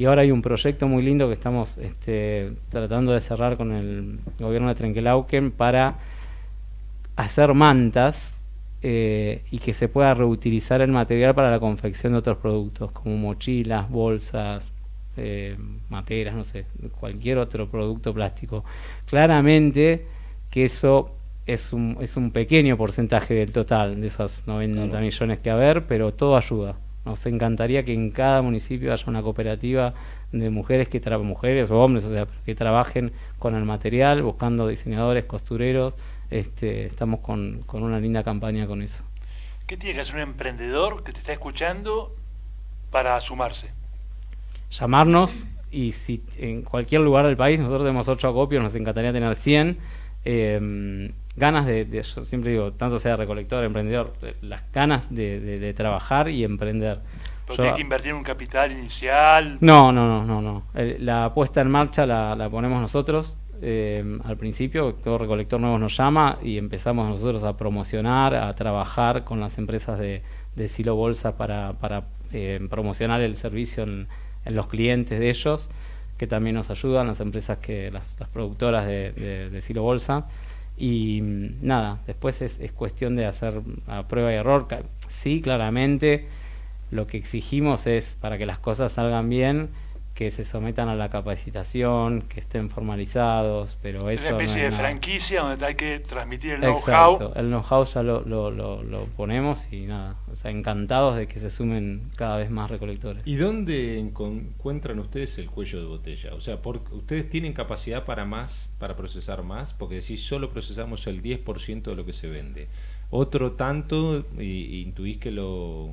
Y ahora hay un proyecto muy lindo que estamos este, tratando de cerrar con el gobierno de Trenquelauquen para hacer mantas eh, y que se pueda reutilizar el material para la confección de otros productos, como mochilas, bolsas, eh, materas, no sé, cualquier otro producto plástico. Claramente que eso es un, es un pequeño porcentaje del total de esos 90 millones que haber, pero todo ayuda. Nos encantaría que en cada municipio haya una cooperativa de mujeres que tra mujeres o hombres, o sea, que trabajen con el material, buscando diseñadores, costureros. Este, estamos con, con una linda campaña con eso. ¿Qué tiene que hacer un emprendedor que te está escuchando para sumarse? Llamarnos y si en cualquier lugar del país, nosotros tenemos 8 acopios, nos encantaría tener 100. Eh, ganas de, de, yo siempre digo, tanto sea recolector, emprendedor, las ganas de, de, de trabajar y emprender. Pero tiene que invertir un capital inicial. No, no, no, no, no. La puesta en marcha la, la ponemos nosotros. Eh, al principio, todo recolector nuevo nos llama y empezamos nosotros a promocionar, a trabajar con las empresas de, Silo Bolsa para, para eh, promocionar el servicio en, en, los clientes de ellos, que también nos ayudan, las empresas que, las, las productoras de, de, de Silo Bolsa. Y nada, después es, es cuestión de hacer prueba y error. Sí, claramente, lo que exigimos es para que las cosas salgan bien, que se sometan a la capacitación, que estén formalizados, pero eso... Es una especie no de nada. franquicia donde hay que transmitir el know-how. El know-how ya lo, lo, lo, lo, ponemos y nada, o sea, encantados de que se sumen cada vez más recolectores. ¿Y dónde encuentran ustedes el cuello de botella? O sea, porque ¿ustedes tienen capacidad para más, para procesar más? Porque decís, solo procesamos el 10% de lo que se vende. Otro tanto, y, y intuís que lo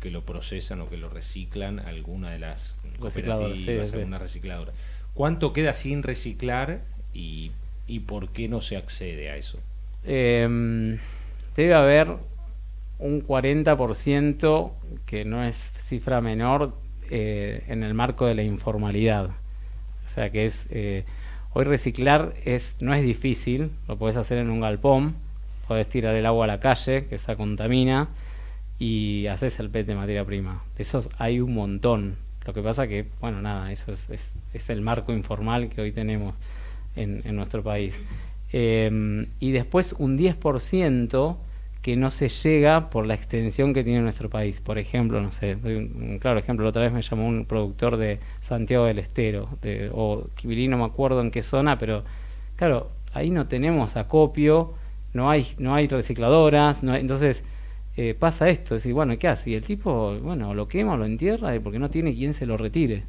que lo procesan o que lo reciclan alguna de las cooperativas, sí, alguna recicladora. ¿Cuánto queda sin reciclar y, y por qué no se accede a eso? Eh, debe haber un 40% que no es cifra menor eh, en el marco de la informalidad. O sea que es eh, hoy reciclar es no es difícil, lo puedes hacer en un galpón, puedes tirar el agua a la calle que esa contamina y haces el PET de materia prima. De esos hay un montón. Lo que pasa que, bueno, nada, eso es, es, el marco informal que hoy tenemos en, en nuestro país. Eh, y después un 10% que no se llega por la extensión que tiene nuestro país. Por ejemplo, no sé, un, claro ejemplo, la otra vez me llamó un productor de Santiago del Estero, o Quibilí, no me acuerdo en qué zona, pero claro, ahí no tenemos acopio, no hay, no hay recicladoras, no hay, entonces eh, pasa esto, es decir, bueno, ¿qué hace? Y el tipo, bueno, lo quema, lo entierra, porque no tiene quien se lo retire.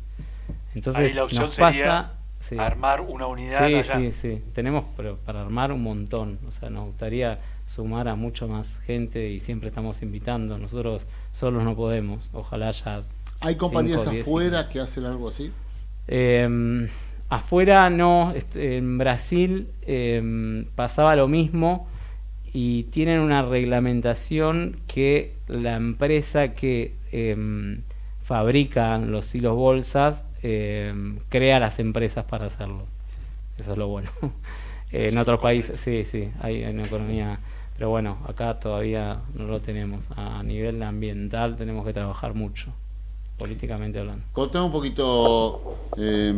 Entonces, Ahí la opción nos sería pasa, sí. armar una unidad Sí, allá. sí, sí. Tenemos pero para armar un montón. O sea, nos gustaría sumar a mucho más gente y siempre estamos invitando. Nosotros solos no podemos. Ojalá ya. ¿Hay compañías cinco, diez, afuera que hacen algo así? Eh, afuera no. En Brasil eh, pasaba lo mismo y tienen una reglamentación que la empresa que eh, fabrica los hilos bolsas eh, crea las empresas para hacerlo. Eso es lo bueno. Eh, en otros países, sí, sí, hay una economía, pero bueno, acá todavía no lo tenemos. A nivel ambiental tenemos que trabajar mucho, políticamente hablando. Contame un poquito, eh,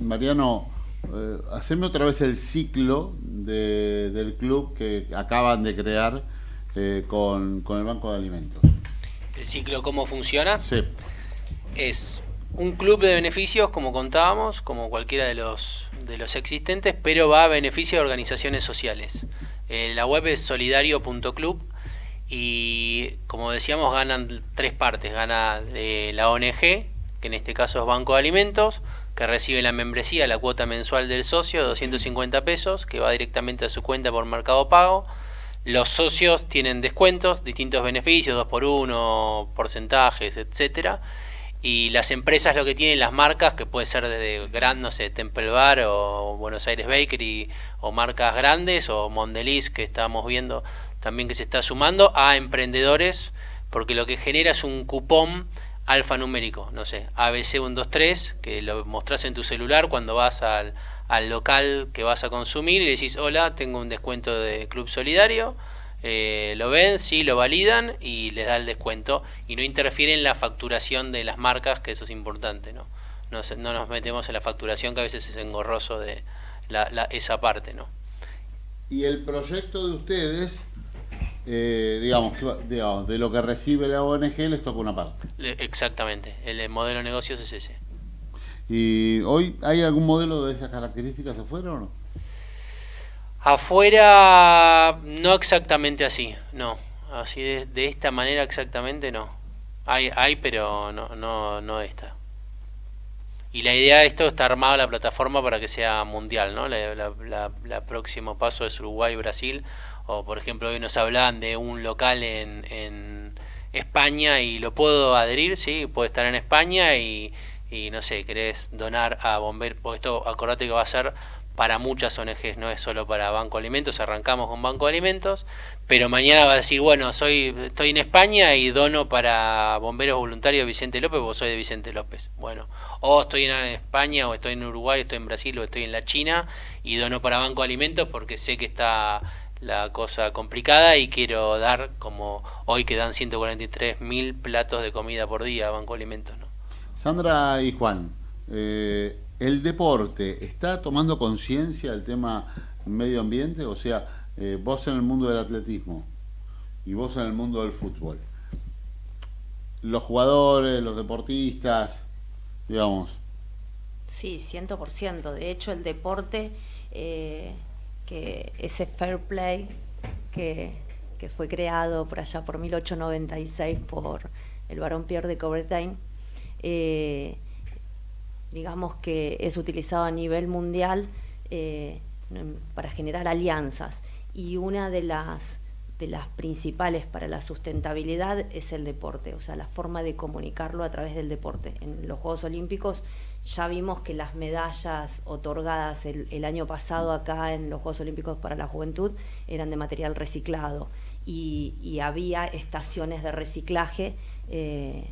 Mariano, eh, haceme otra vez el ciclo de, del club que acaban de crear eh, con, con el Banco de Alimentos. El ciclo, ¿cómo funciona? Sí. Es un club de beneficios, como contábamos, como cualquiera de los, de los existentes, pero va a beneficio de organizaciones sociales. Eh, la web es solidario.club y, como decíamos, ganan tres partes. Gana de la ONG, que en este caso es Banco de Alimentos, que recibe la membresía, la cuota mensual del socio, 250 pesos, que va directamente a su cuenta por Mercado Pago. Los socios tienen descuentos, distintos beneficios, 2 por 1 porcentajes, etcétera. Y las empresas lo que tienen, las marcas, que puede ser de gran, no sé, Temple Bar o Buenos Aires Bakery, o marcas grandes, o Mondeliz, que estamos viendo también que se está sumando, a emprendedores, porque lo que genera es un cupón alfanumérico, no sé, ABC123, que lo mostrás en tu celular cuando vas al, al local que vas a consumir y le decís, hola, tengo un descuento de Club Solidario, eh, lo ven, sí, lo validan y les da el descuento y no interfiere en la facturación de las marcas, que eso es importante, ¿no? No, no nos metemos en la facturación que a veces es engorroso de la- esa parte, ¿no? Y el proyecto de ustedes, eh, digamos, digamos, de lo que recibe la ONG les toca una parte. Exactamente, el, modelo de negocios es ese. ¿Y hoy hay algún modelo de esas características afuera o no? Afuera no exactamente así, no. Así de, de esta manera exactamente no. Hay, hay pero no, no, no esta. Y la idea de esto está armada la plataforma para que sea mundial, ¿no? La, la, la- la próximo paso es Uruguay-Brasil. O por ejemplo hoy nos hablaban de un local en, en España y lo puedo adherir, sí, puede estar en España y, y no sé, querés donar a bomberos, porque esto acordate que va a ser para muchas ONGs, no es solo para Banco Alimentos, arrancamos con Banco Alimentos, pero mañana va a decir, bueno, soy estoy en España y dono para Bomberos Voluntarios Vicente López, porque soy de Vicente López. Bueno, o estoy en España, o estoy en Uruguay, estoy en Brasil, o estoy en la China y dono para Banco Alimentos porque sé que está la cosa complicada y quiero dar, como hoy que dan 143 mil platos de comida por día a Banco Alimentos, ¿no? Sandra y Juan, eh, ¿el deporte está tomando conciencia del tema medio ambiente? O sea, eh, vos en el mundo del atletismo y vos en el mundo del fútbol. Los jugadores, los deportistas, digamos, Sí, 100%. De hecho, el deporte, eh, que ese fair play que, que fue creado por allá por 1896 por el barón Pierre de Coubertin, eh, digamos que es utilizado a nivel mundial eh, para generar alianzas. Y una de las, de las principales para la sustentabilidad es el deporte, o sea, la forma de comunicarlo a través del deporte. En los Juegos Olímpicos ya vimos que las medallas otorgadas el, el año pasado acá en los Juegos Olímpicos para la Juventud eran de material reciclado y, y había estaciones de reciclaje eh,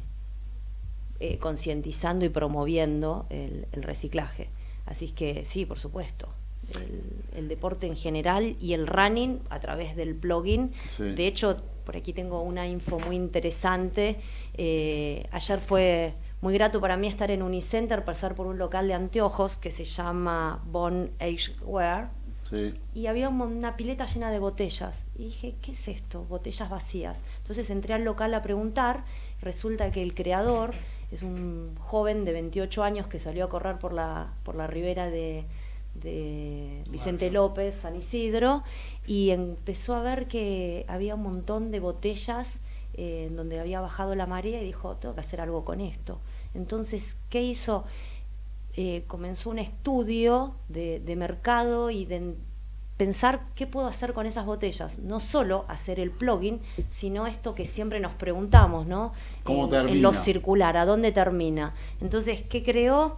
eh, concientizando y promoviendo el, el reciclaje. Así es que sí, por supuesto. El, el deporte en general y el running a través del plugin. Sí. De hecho, por aquí tengo una info muy interesante. Eh, ayer fue muy grato para mí estar en Unicenter, pasar por un local de anteojos que se llama Bon Age Wear sí. y había un- una pileta llena de botellas. Y dije, ¿qué es esto? Botellas vacías. Entonces entré al local a preguntar. Resulta que el creador es un joven de 28 años que salió a correr por la, por la ribera de, de Vicente López, San Isidro, y empezó a ver que había un montón de botellas eh, donde había bajado la marea y dijo, tengo que hacer algo con esto. Entonces, ¿qué hizo? eh, comenzó un estudio de, de mercado y de en- pensar qué puedo hacer con esas botellas. No solo hacer el plugin, sino esto que siempre nos preguntamos, ¿no? ¿Cómo en, termina? en lo circular, ¿a dónde termina? Entonces, ¿qué creó?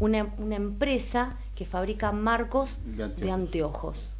Una, una empresa que fabrica marcos De anteojos. de anteojos.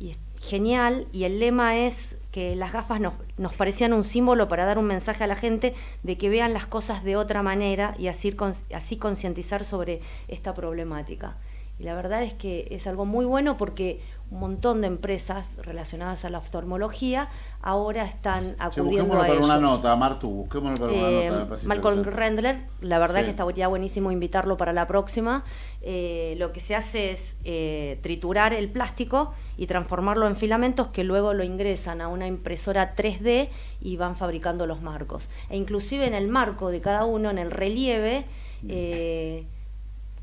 Y genial, y el lema es que las gafas nos, nos parecían un símbolo para dar un mensaje a la gente de que vean las cosas de otra manera y así, así concientizar sobre esta problemática. Y la verdad es que es algo muy bueno porque un montón de empresas relacionadas a la oftalmología ahora están acudiendo busquémoslo a para ellos. una nota, Martu, busquémoslo para una Eh, nota. Malcolm. Rendler, la verdad Sí. que estaría buenísimo invitarlo para la próxima. Eh, lo que se hace es eh, triturar el plástico y transformarlo en filamentos que luego lo ingresan a una impresora 3D y van fabricando los marcos. E inclusive en el marco de cada uno, en el relieve,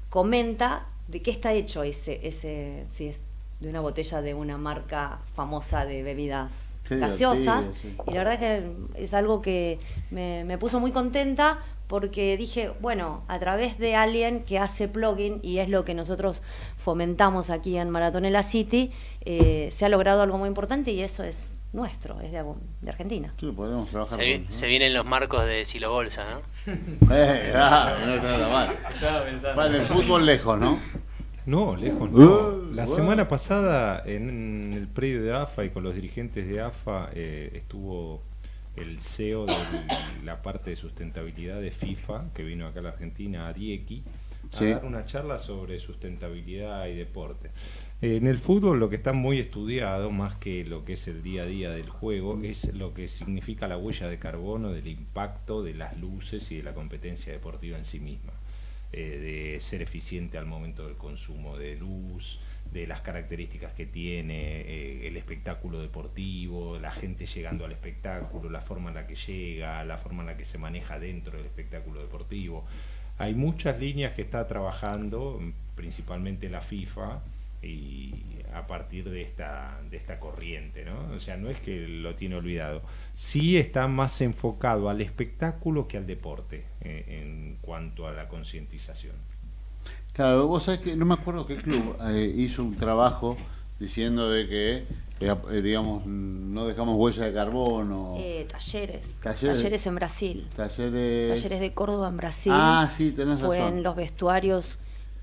comenta de qué está hecho ese, ese, si es de una botella de una marca famosa de bebidas Qué gaseosas. sí. Y la verdad que es algo que me, me puso muy contenta porque dije, bueno, a través de alguien que hace plugin, y es lo que nosotros fomentamos aquí en Maratonela City, eh, se ha logrado algo muy importante y eso es nuestro, es de, de Argentina. Sí, podemos trabajar Se, vi- con- ¿no? se vienen los marcos de Silo Bolsa, ¿no? Eh, ah, no está nada mal. Estaba pensando. Vale, el fútbol lejos, ¿no? No, lejos no. Uh, la wow. semana pasada en el predio de AFA y con los dirigentes de AFA eh, estuvo el CEO de la parte de sustentabilidad de FIFA, que vino acá a la Argentina, Arieki, a Sí. dar una charla sobre sustentabilidad y deporte. Eh, En el fútbol lo que está muy estudiado, más que lo que es el día a día del juego, es lo que significa la huella de carbono, del impacto de las luces y de la competencia deportiva en sí misma eh, de ser eficiente al momento del consumo de luz, de las características que tiene eh, el espectáculo deportivo, la gente llegando al espectáculo, la forma en la que llega, la forma en la que se maneja dentro del espectáculo deportivo. hay muchas líneas que está trabajando, principalmente la FIFA, y a partir de esta, de esta corriente, ¿no? O sea, no es que lo tiene olvidado. Sí está más enfocado al espectáculo que al deporte eh, cuanto a la concientización. Claro, vos sabés que no me acuerdo qué club eh, hizo un trabajo diciendo de que, eh, eh, digamos, no dejamos huella de carbono. Eh, talleres. Talleres. talleres. en Brasil. Talleres. Talleres de Córdoba en Brasil. Ah, sí, tenés Fue razón. en los vestuarios.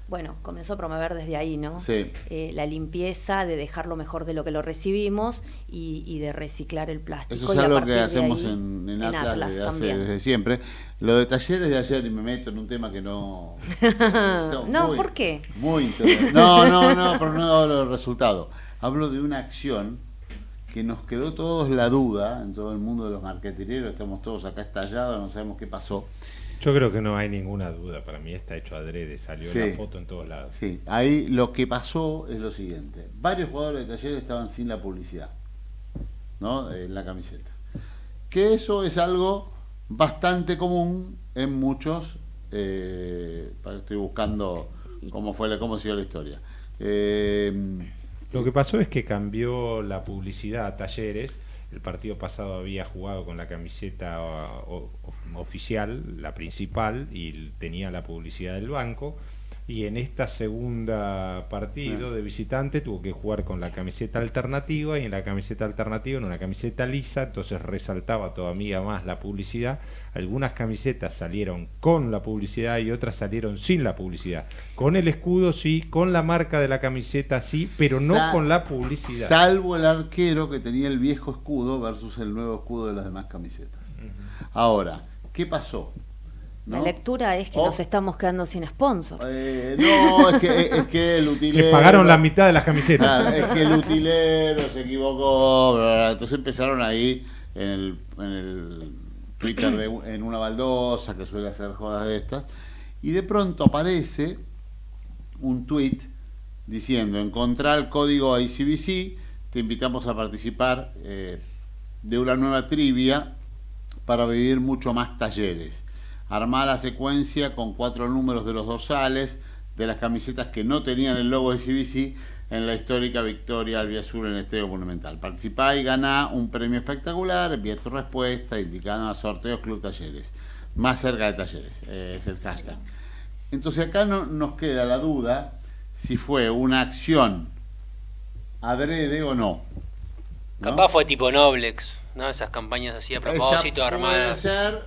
Bueno, comenzó a promover desde ahí, ¿no? Sí. Eh, la limpieza, de dejarlo mejor de lo que lo recibimos y, y de reciclar el plástico. Eso es algo que hacemos ahí, en, en Atlas, desde, hace- también. desde siempre. Lo de talleres de ayer, y me meto en un tema que no... No, muy- ¿por qué? Muy. No, no, no, pero no hablo del resultado. Hablo de una acción que nos quedó todos la duda en todo el mundo de los marketineros, estamos todos acá estallados, no sabemos qué pasó. Yo creo que no hay ninguna duda, para mí está hecho adrede, salió Sí. la foto en todos lados. Sí, ahí lo que pasó es lo siguiente. Varios jugadores de talleres estaban sin la publicidad, ¿no? En la camiseta. Que eso es algo bastante común en muchos. eh, estoy buscando cómo fue la, cómo siguió la historia. Eh, Lo que pasó es que cambió la publicidad a talleres. El partido pasado había jugado con la camiseta o- oficial, la principal, y tenía la publicidad del banco. Y en esta segunda partido de visitante tuvo que jugar con la camiseta alternativa y en la camiseta alternativa, en una camiseta lisa, entonces resaltaba todavía más la publicidad. Algunas camisetas salieron con la publicidad y otras salieron sin la publicidad. Con el escudo sí, con la marca de la camiseta sí, pero no Sa- con la publicidad. Salvo el arquero que tenía el viejo escudo versus el nuevo escudo de las demás camisetas. Ahora, ¿qué pasó? La lectura es que Oh. nos estamos quedando sin sponsor. Eh, no, es que, es que el utilero. Les pagaron la mitad de las camisetas. Claro, es que el utilero se equivocó. bla, bla, bla. Entonces empezaron ahí en el, en el Twitter de, en una baldosa que suele hacer jodas de estas. Y de pronto aparece un tweet diciendo: Encontrar el código ICBC, te invitamos a participar eh, de una nueva trivia para vivir mucho más talleres. Armar la secuencia con cuatro números de los dorsales de las camisetas que no tenían el logo de CBC en la histórica victoria al Azul en el Estadio Monumental. Participá y ganá un premio espectacular, envía tu respuesta indicando a sorteos Club Talleres. Más cerca de Talleres, eh, es el hashtag. Entonces acá no, nos queda la duda si fue una acción adrede o no. ¿no? Capaz fue tipo Noblex, ¿no? Esas campañas así a propósito, Esa armadas. Puede ser,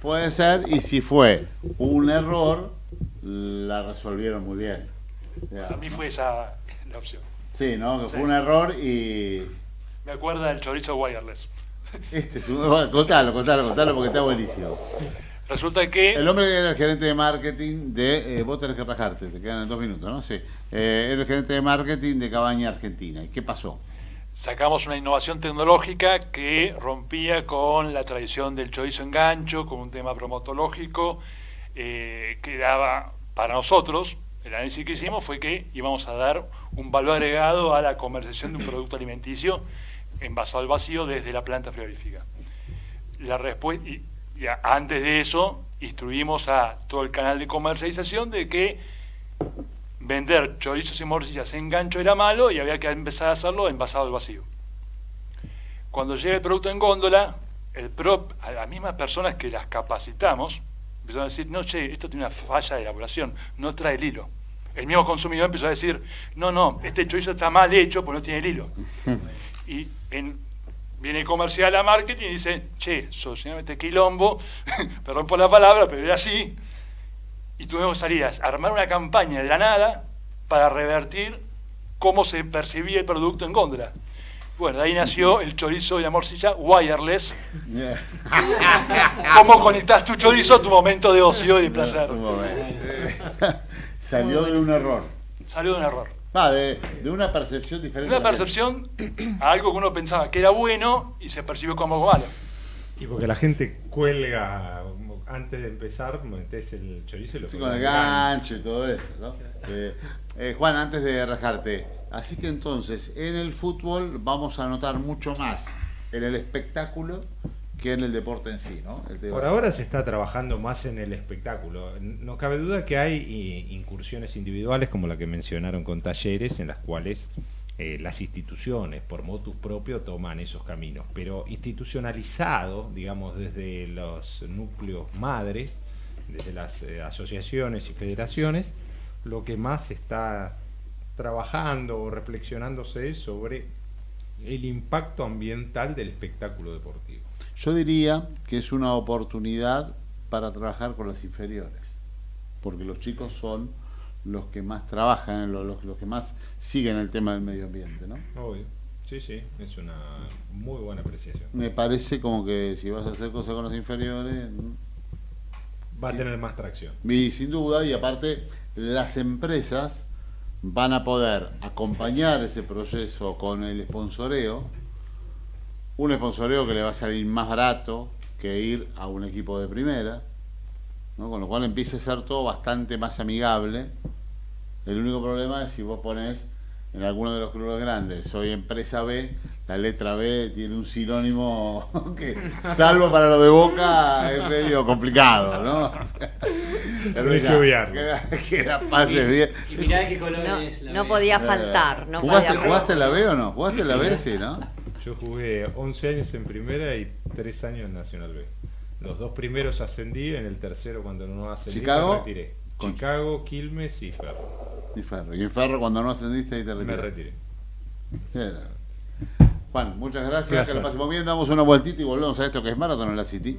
puede ser, y si fue un error, la resolvieron muy bien. A mí fue esa la opción. Sí, ¿no? Que Sí. fue un error y. Me acuerda del chorizo wireless. Este es un. Contalo, contalo, contalo porque está buenísimo. Resulta que El hombre que era el gerente de marketing de. eh, vos tenés que rajarte, te quedan en dos minutos, ¿no? Sí. Eh, era el gerente de marketing de Cabaña Argentina. ¿Y qué pasó? Sacamos una innovación tecnológica que rompía con la tradición del chorizo en gancho, con un tema promotológico, eh, que daba para nosotros, el análisis que hicimos fue que íbamos a dar un valor agregado a la comercialización de un producto alimenticio envasado al vacío desde la planta frigorífica. La respuesta, y, y antes de eso, instruimos a todo el canal de comercialización de que vender chorizos y morcillas en gancho era malo y había que empezar a hacerlo envasado al vacío. Cuando llega el producto en góndola, el prop, a las mismas personas que las capacitamos, empezaron a decir, no, che, esto tiene una falla de elaboración, no trae el hilo. El mismo consumidor empezó a decir, no, no, este chorizo está mal hecho porque no tiene el hilo. Y en- viene el comercial a marketing y dice, che, solucioname este quilombo, perdón por la palabra, pero era así. Y tuvimos salidas, armar una campaña de la nada para revertir cómo se percibía el producto en góndola. Bueno, de ahí nació el chorizo y la morcilla wireless. ¿Cómo conectas tu chorizo a tu momento de ocio y de placer? Salió de un error. Salió de un error. Va, de, de una percepción diferente. Una percepción a algo que uno pensaba que era bueno y se percibió como algo malo. Y porque la gente cuelga antes de empezar, metes el chorizo y lo Sí, con el gancho y todo eso, ¿no? Eh, eh, Juan, antes de rajarte, así que entonces, en el fútbol vamos a notar mucho más en el espectáculo que en el deporte en sí, ¿no? Por ahora se está trabajando más en el espectáculo. No cabe duda que hay eh, incursiones individuales como la que mencionaron con talleres en las cuales eh, las instituciones por motus propio toman esos caminos, pero institucionalizado, digamos, desde los núcleos madres, desde las eh, asociaciones y federaciones, lo que más está trabajando o reflexionándose es sobre el impacto ambiental del espectáculo deportivo. Yo diría que es una oportunidad para trabajar con las inferiores, porque los chicos son los que más trabajan, los, los- que más siguen el tema del medio ambiente, ¿no? Obvio. Sí, sí, es una muy buena apreciación. Me parece como que si vas a hacer cosas con los inferiores, mm, Va a tener más tracción. y sin duda, y aparte las empresas van a poder acompañar ese proceso con el sponsoreo, un sponsoreo que le va a salir más barato que ir a un equipo de primera, ¿no? con lo cual empieza a ser todo bastante más amigable. El único problema es si vos pones en alguno de los clubes grandes, soy empresa B, la letra B tiene un sinónimo que, salvo para lo de Boca, es medio complicado, ¿no? O sea, Tenés que obviarlo. que, la- que la pases bien. Y mirá qué color No, es la no B. podía faltar. No ¿Jugaste, podía ¿Jugaste la B o no? ¿Jugaste la B? Sí, ¿no? Yo jugué 11 años en primera y 3 años en Nacional B. Los dos primeros ascendí, en el tercero cuando no ascendí Chicago, me retiré. con- Chicago, Quilmes y Ferro. Y Ferro. Y en Ferro cuando no ascendiste ahí te Me retiraste. retiré. Bien. Juan, muchas gracias, Gracias. que la pasemos bien, damos una vueltita y volvemos a esto que es Maratón en la City.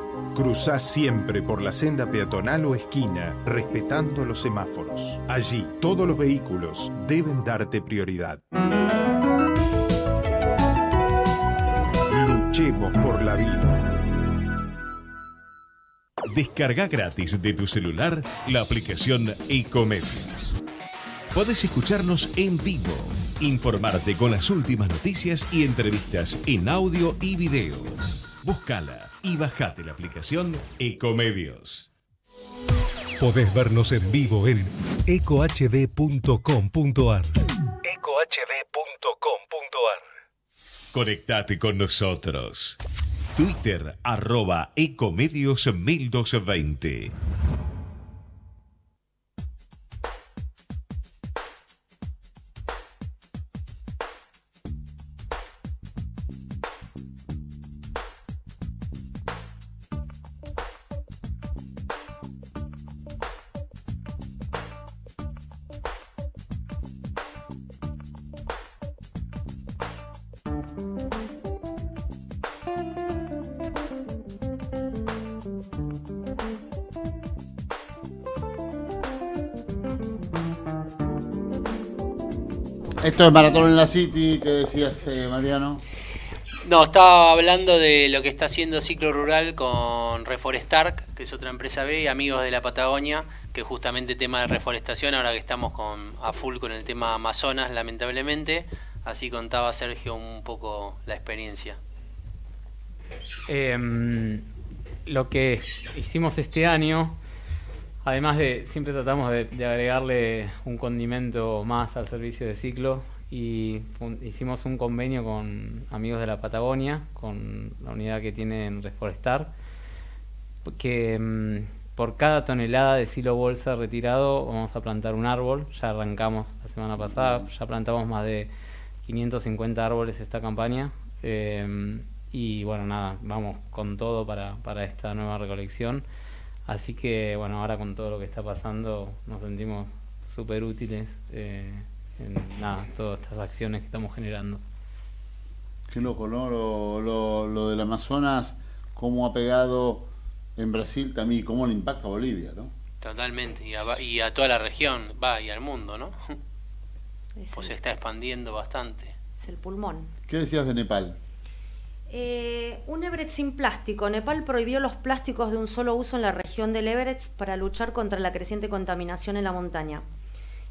Cruzá siempre por la senda peatonal o esquina, respetando los semáforos. Allí, todos los vehículos deben darte prioridad. Luchemos por la vida. Descarga gratis de tu celular la aplicación Ecomedios. Podés escucharnos en vivo, informarte con las últimas noticias y entrevistas en audio y video. Búscala y bajate la aplicación Ecomedios. Podés vernos en vivo en ecohd.com.ar. Conectate con nosotros. Twitter arroba Ecomedios 1220. Esto es Maratón en la City, que decías, eh, Mariano. No, estaba hablando de lo que está haciendo Ciclo Rural con Reforestar, que es otra empresa B, y amigos de la Patagonia, que justamente tema de reforestación, ahora que estamos con, a full con el tema Amazonas, lamentablemente. Así contaba Sergio un poco la experiencia. Em, lo que hicimos este año, además de, siempre tratamos de, agregarle un condimento más al servicio de ciclo y hicimos un convenio con amigos de la Patagonia, con la unidad que tienen Reforestar, que em, por cada tonelada de silo bolsa retirado vamos a plantar un árbol. Ya arrancamos la semana pasada, ya plantamos más de 550 árboles esta campaña. em, y bueno, nada, vamos con todo para, para esta nueva recolección. Así que bueno, ahora con todo lo que está pasando nos sentimos súper útiles eh, en nada, todas estas acciones que estamos generando. Qué loco, ¿no? Lo, lo, lo del Amazonas, cómo ha pegado en Brasil también, y cómo le impacta a Bolivia, ¿no? Totalmente, y a, y a toda la región, va, y al mundo, ¿no? Es Pues se está expandiendo bastante. Es el pulmón. ¿Qué decías de Nepal? Eh, un Everett sin plástico. Nepal prohibió los plásticos de un solo uso en la región del Everett para luchar contra la creciente contaminación en la montaña.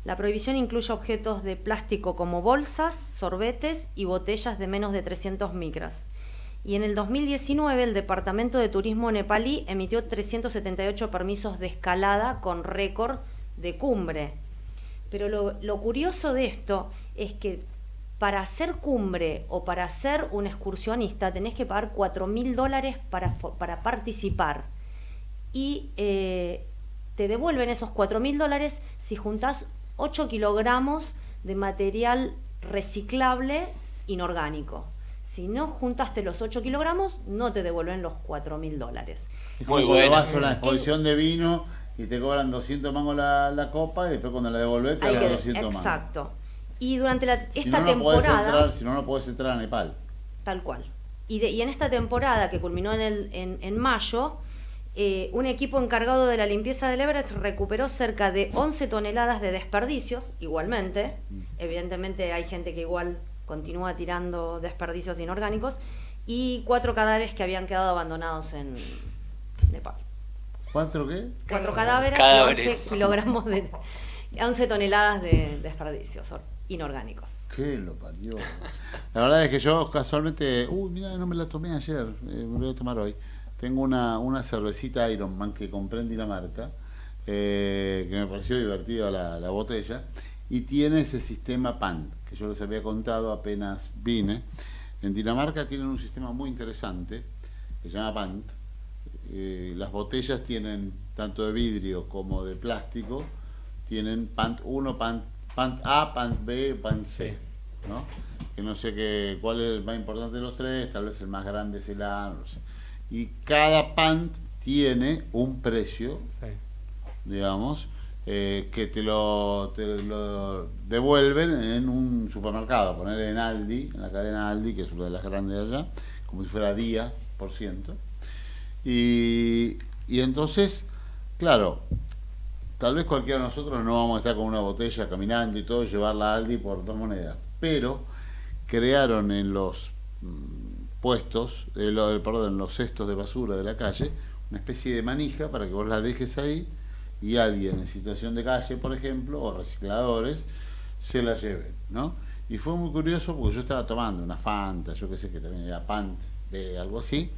La prohibición incluye objetos de plástico como bolsas, sorbetes y botellas de menos de 300 micras. Y en el 2019 el Departamento de Turismo nepalí emitió 378 permisos de escalada con récord de cumbre. Pero lo, lo curioso de esto es que para hacer cumbre o para ser un excursionista tenés que pagar 4 mil dólares para, para participar. Y eh, te devuelven esos 4 mil dólares si juntás 8 kilogramos de material reciclable inorgánico. Si no juntaste los 8 kilogramos, no te devuelven los 4 mil dólares. Es como cuando vas a una exposición de vino y te cobran 200 mangos la, la copa y después cuando la devolvés te que- 200 mangos. exacto. Y durante la, Si esta no, no temporada... entrar, si no, no podés entrar a Nepal. Tal cual. Y, de- y en esta temporada que culminó en, el, en, en mayo, eh, un equipo encargado de la limpieza del Everest recuperó cerca de 11 toneladas de desperdicios, igualmente. Evidentemente hay gente que igual continúa tirando desperdicios inorgánicos, y cuatro cadáveres que habían quedado abandonados en Nepal. ¿Cuatro qué? Cuatro cadáveres, y Cadáveres. 11 kilogramos de... 11 toneladas de desperdicios inorgánicos. ¿Qué lo parió? La verdad es que yo casualmente, uy, mira, no me la tomé ayer, eh, me voy a tomar hoy. Tengo una, una cervecita Ironman que compré en Dinamarca, eh, que me pareció divertida la, la botella, y tiene ese sistema PAN, que yo les había contado apenas vine. En Dinamarca tienen un sistema muy interesante, que se llama PANT. Eh, las botellas tienen tanto de vidrio como de plástico, tienen PANT 1, PANT, PANT A, PANT B, PANT C. ¿no? Que no sé qué, cuál es el más importante de los tres, tal vez el más grande es el A, no sé. Y cada PANT tiene un precio, digamos, eh, que te lo, te lo devuelven en un supermercado, poner en Aldi, en la cadena Aldi, que es una de las grandes de allá, como si fuera día por ciento. Y, y entonces, claro, tal vez cualquiera de nosotros no vamos a estar con una botella caminando y todo, llevarla a Aldi por dos monedas, pero crearon en los mm, puestos, eh, eh, perdón, en los cestos de basura de la calle, una especie de manija para que vos la dejes ahí y alguien en situación de calle, por ejemplo, o recicladores, se la lleven, ¿no? Y fue muy curioso porque yo estaba tomando una Fanta, yo qué sé que también era Pant, eh, algo así.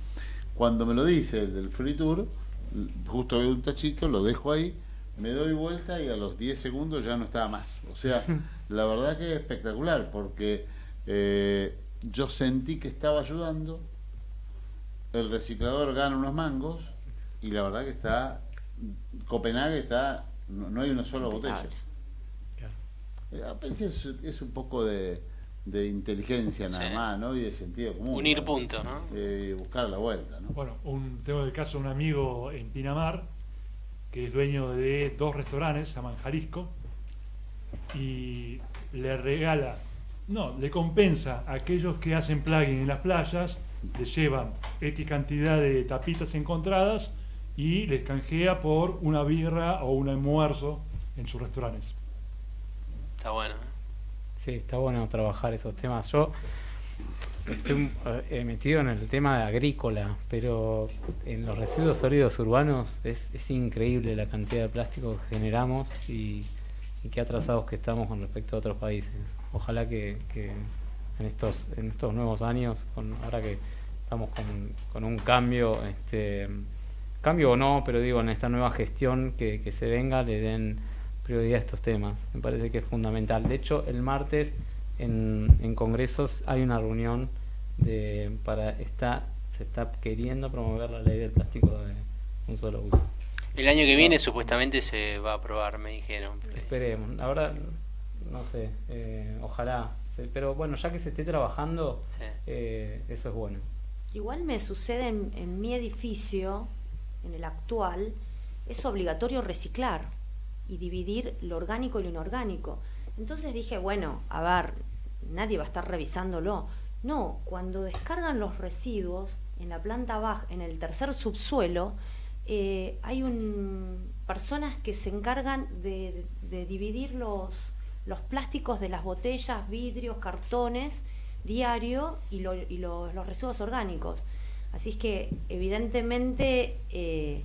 Cuando me lo dice el del Free Tour, justo veo un tachito, lo dejo ahí, me doy vuelta y a los 10 segundos ya no estaba más. O sea, la verdad que es espectacular porque eh, yo sentí que estaba ayudando, el reciclador gana unos mangos y la verdad que está, Copenhague está, no, no hay una sola botella. Eh, A veces es, es un poco de, de inteligencia nada Sí. más, ¿no? Y de sentido común. Unir puntos, ¿no? eh, buscar la vuelta, ¿no? Bueno, un, tengo el caso de un amigo en Pinamar que es dueño de dos restaurantes, se llaman Jalisco, y le regala, no, le compensa a aquellos que hacen plugin en las playas, les llevan X cantidad de tapitas encontradas y les canjea por una birra o un almuerzo en sus restaurantes. Está bueno. Sí, está bueno trabajar esos temas. Yo estoy eh, metido en el tema de agrícola, pero en los residuos sólidos urbanos es, increíble la cantidad de plástico que generamos y, y qué atrasados que estamos con respecto a otros países. Ojalá que, en estos en estos nuevos años, ahora que estamos con, con un cambio, este, cambio o no, pero digo, en esta nueva gestión que, que se venga, le den prioridad a estos temas. Me parece que es fundamental. De hecho, el martes en, en congresos hay una reunión de para está se está queriendo promover la ley del plástico de un solo uso. El año que viene supuestamente se va a aprobar, me dijeron. Esperemos. Ahora no sé, eh, ojalá. Se- Pero bueno, ya que se esté trabajando, eh, eso es bueno. Igual me sucede en, en mi edificio, en el actual, es obligatorio reciclar y dividir lo orgánico y lo inorgánico. Entonces dije, bueno, a ver, nadie va a estar revisándolo. No, cuando descargan los residuos en la planta baja, en el tercer subsuelo, eh, hay un, personas que se encargan de, dividir los, los plásticos de las botellas, vidrios, cartones, diario y, lo- y lo- los residuos orgánicos. Así es que evidentemente eh,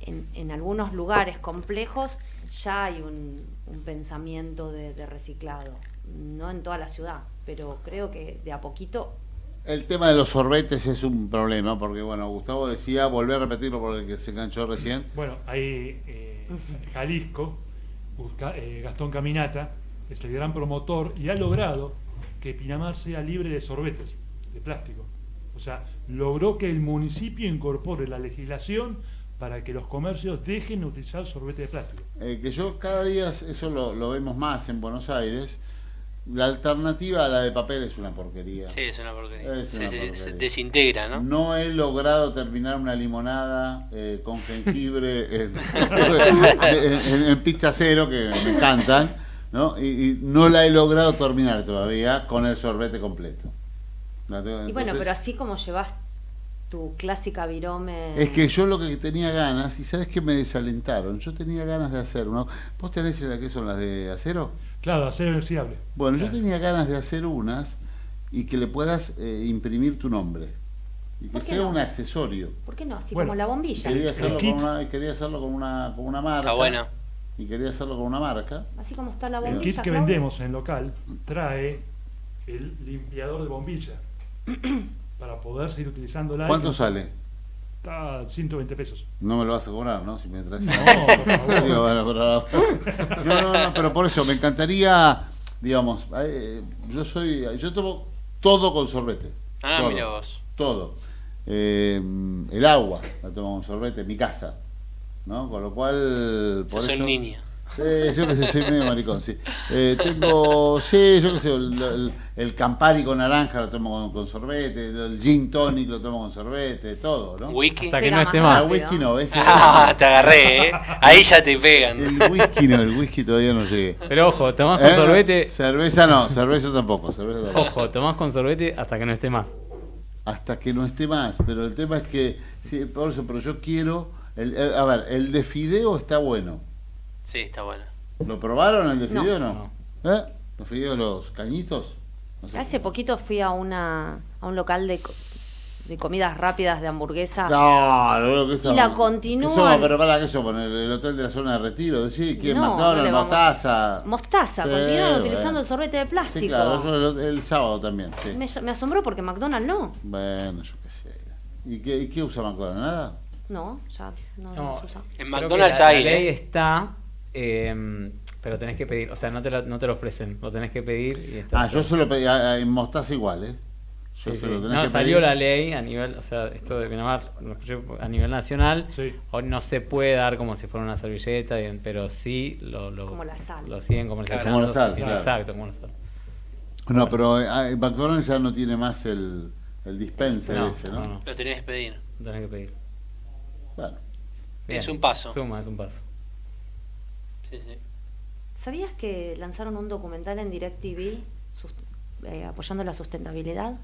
en, en algunos lugares complejos ya hay un, un pensamiento de, de reciclado, no en toda la ciudad, pero creo que de a poquito El tema de los sorbetes es un problema, porque bueno, Gustavo decía, volver a repetirlo por el que se enganchó recién. Bueno, ahí eh, Jalisco, Busca- eh, Gastón Caminata, es el gran promotor y ha logrado que Pinamar sea libre de sorbetes, de plástico. O sea, logró que el municipio incorpore la legislación para que los comercios dejen de utilizar sorbete de plástico. Eh, que yo cada día, eso lo, lo vemos más en Buenos Aires, la alternativa a la de papel es una porquería. Sí, es una porquería. Es una se porquería. desintegra, ¿no? No he logrado terminar una limonada eh, con jengibre en, en- en- en pizza cero, que me encantan, ¿no? Y, y no la he logrado terminar todavía con el sorbete completo. Y bueno, pero así como llevas tu clásica virome. Es que yo lo que tenía ganas, y sabes que me desalentaron, yo tenía ganas de hacer una... ¿Vos tenés la que son las de acero? Claro, acero inoxidable. Bueno, yo tenía ganas de hacer unas y que le puedas eh, imprimir tu nombre. Y que ¿Por qué sea no? un accesorio. ¿Por qué no? Así Bueno, como la bombilla. Quería hacerlo, con una, quería hacerlo con una, con una marca. Está buena. Y quería hacerlo con una marca. Así como está la El bombilla. kit que vendemos en el local trae el limpiador de bombilla para poder seguir utilizándola. ¿Cuánto sale? Está a 120 pesos. No me lo vas a cobrar, ¿no? Si me traes. No, por favor. Digo, bueno, pero- no, no, no, pero por eso me encantaría, digamos, eh, yo soy, yo tomo todo con sorbete. Ah, todo, mira vos. Todo. Eh, el agua la tomo con sorbete en mi casa, ¿no? Con lo cual, por eso. un niño. Sí, yo que sé, soy medio maricón, sí. Eh, tengo, sí, yo que sé, el, el- el Campari con naranja lo tomo con, con sorbete, el gin tonic lo tomo con sorbete, todo, ¿no? ¿Whisky? Hasta que no esté más. Ah, whisky no, ese Ah, te agarré, ¿eh? Ahí ya te pegan. El whisky no, el whisky todavía no llegué. Pero ojo, tomás con ¿Eh? sorbete. Cerveza no, cerveza tampoco, cerveza tampoco. Ojo, tomás con sorbete hasta que no esté más. Hasta que no esté más, pero el tema es que, sí, por eso, pero yo quiero, el- el- a ver, el de fideo está bueno. Sí, está bueno. ¿Lo probaron el de No. fideo o no? ¿Eh? ¿Los fideos, los cañitos? No sé. Hace poquito fui a una a un local de, co- de comidas rápidas de hamburguesas. No, lo que Y la continúan. ¿Qué somos? Pero para, ¿qué somos? ¿En el, el hotel de la zona de retiro? ¿Decís? ¿Quién? No, McDonald's, no Mostaza. Mostaza, Sí, continúan bueno. utilizando el sorbete de plástico. Sí, claro, yo el, el sábado también, sí. me, me asombró porque McDonald's no. Bueno, yo qué sé. ¿Y qué, y qué usa McDonald's? ¿Nada? No, ya no, No, se usa. En McDonald's que la, hay, la ley ¿eh? está, eh, pero tenés que pedir. O sea, no te, lo, no te lo ofrecen, lo tenés que pedir y está. Ah, yo se lo pedí a- a- en Mostaza igual, ¿eh? Yo Sí, se sí. lo tenés No, que salió pedir. la ley a nivel, o sea, esto de Pinamar, a nivel nacional, Sí. hoy no se puede dar como si fuera una servilleta, pero sí lo, lo, Como la sal. lo siguen comercializando. Como la sal, sí, claro. Exacto, como la sal. No, pero eh, McDonald's ya no tiene más el, el dispenser No, ese, ¿no? no, no. Lo tenés que pedir. Lo tenés que pedir. Bueno, Es un paso. Suma, es un paso. Sí, sí. ¿Sabías que lanzaron un documental en DirecTV eh, apoyando la sustentabilidad?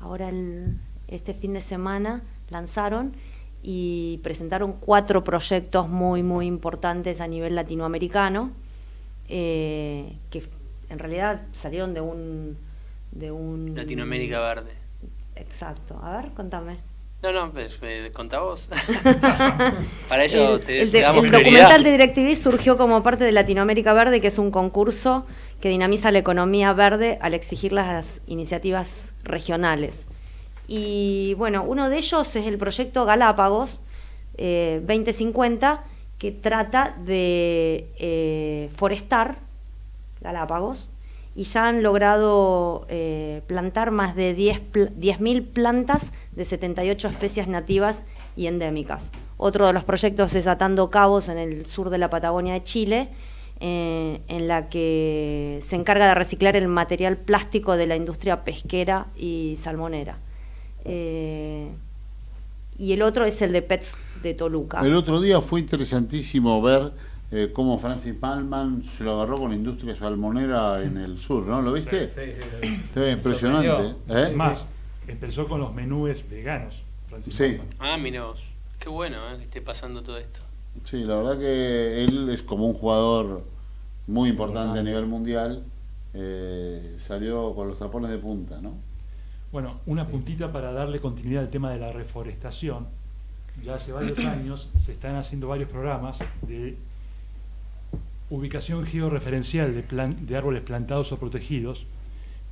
Ahora el- este fin de semana lanzaron y presentaron cuatro proyectos muy muy importantes a nivel latinoamericano. eh, que en realidad salieron de un... De un Latinoamérica Verde. Exacto. A ver, contame. No, no, pues, eh, contá vos. Para eso el, te, el te de- damos el documental de DirecTV surgió como parte de Latinoamérica Verde, que es un concurso que dinamiza la economía verde al exigir las iniciativas regionales. Y bueno, uno de ellos es el proyecto Galápagos eh, 2050, que trata de eh, forestar Galápagos y ya han logrado eh, plantar más de 10 pl- 10.000 plantas de 78 especies nativas y endémicas. Otro de los proyectos es Atando Cabos en el sur de la Patagonia de Chile, eh, en la que se encarga de reciclar el material plástico de la industria pesquera y salmonera. Eh, y el otro es el de PETS de Toluca. El otro día fue interesantísimo ver eh, cómo Francis Malman se lo agarró con la industria salmonera en el sur, ¿no? ¿Lo viste? Sí, sí, lo vi. Está impresionante. ¿eh? Más, empezó con los menúes veganos. Francis Sí. Ah, mirá vos. Qué bueno eh, que esté pasando todo esto. Sí, la verdad que él es como un jugador muy importante a nivel mundial. eh, salió con los tapones de punta, ¿no? Bueno, una puntita para darle continuidad al tema de la reforestación. Ya hace varios años se están haciendo varios programas de ubicación georreferencial de, plan- de árboles plantados o protegidos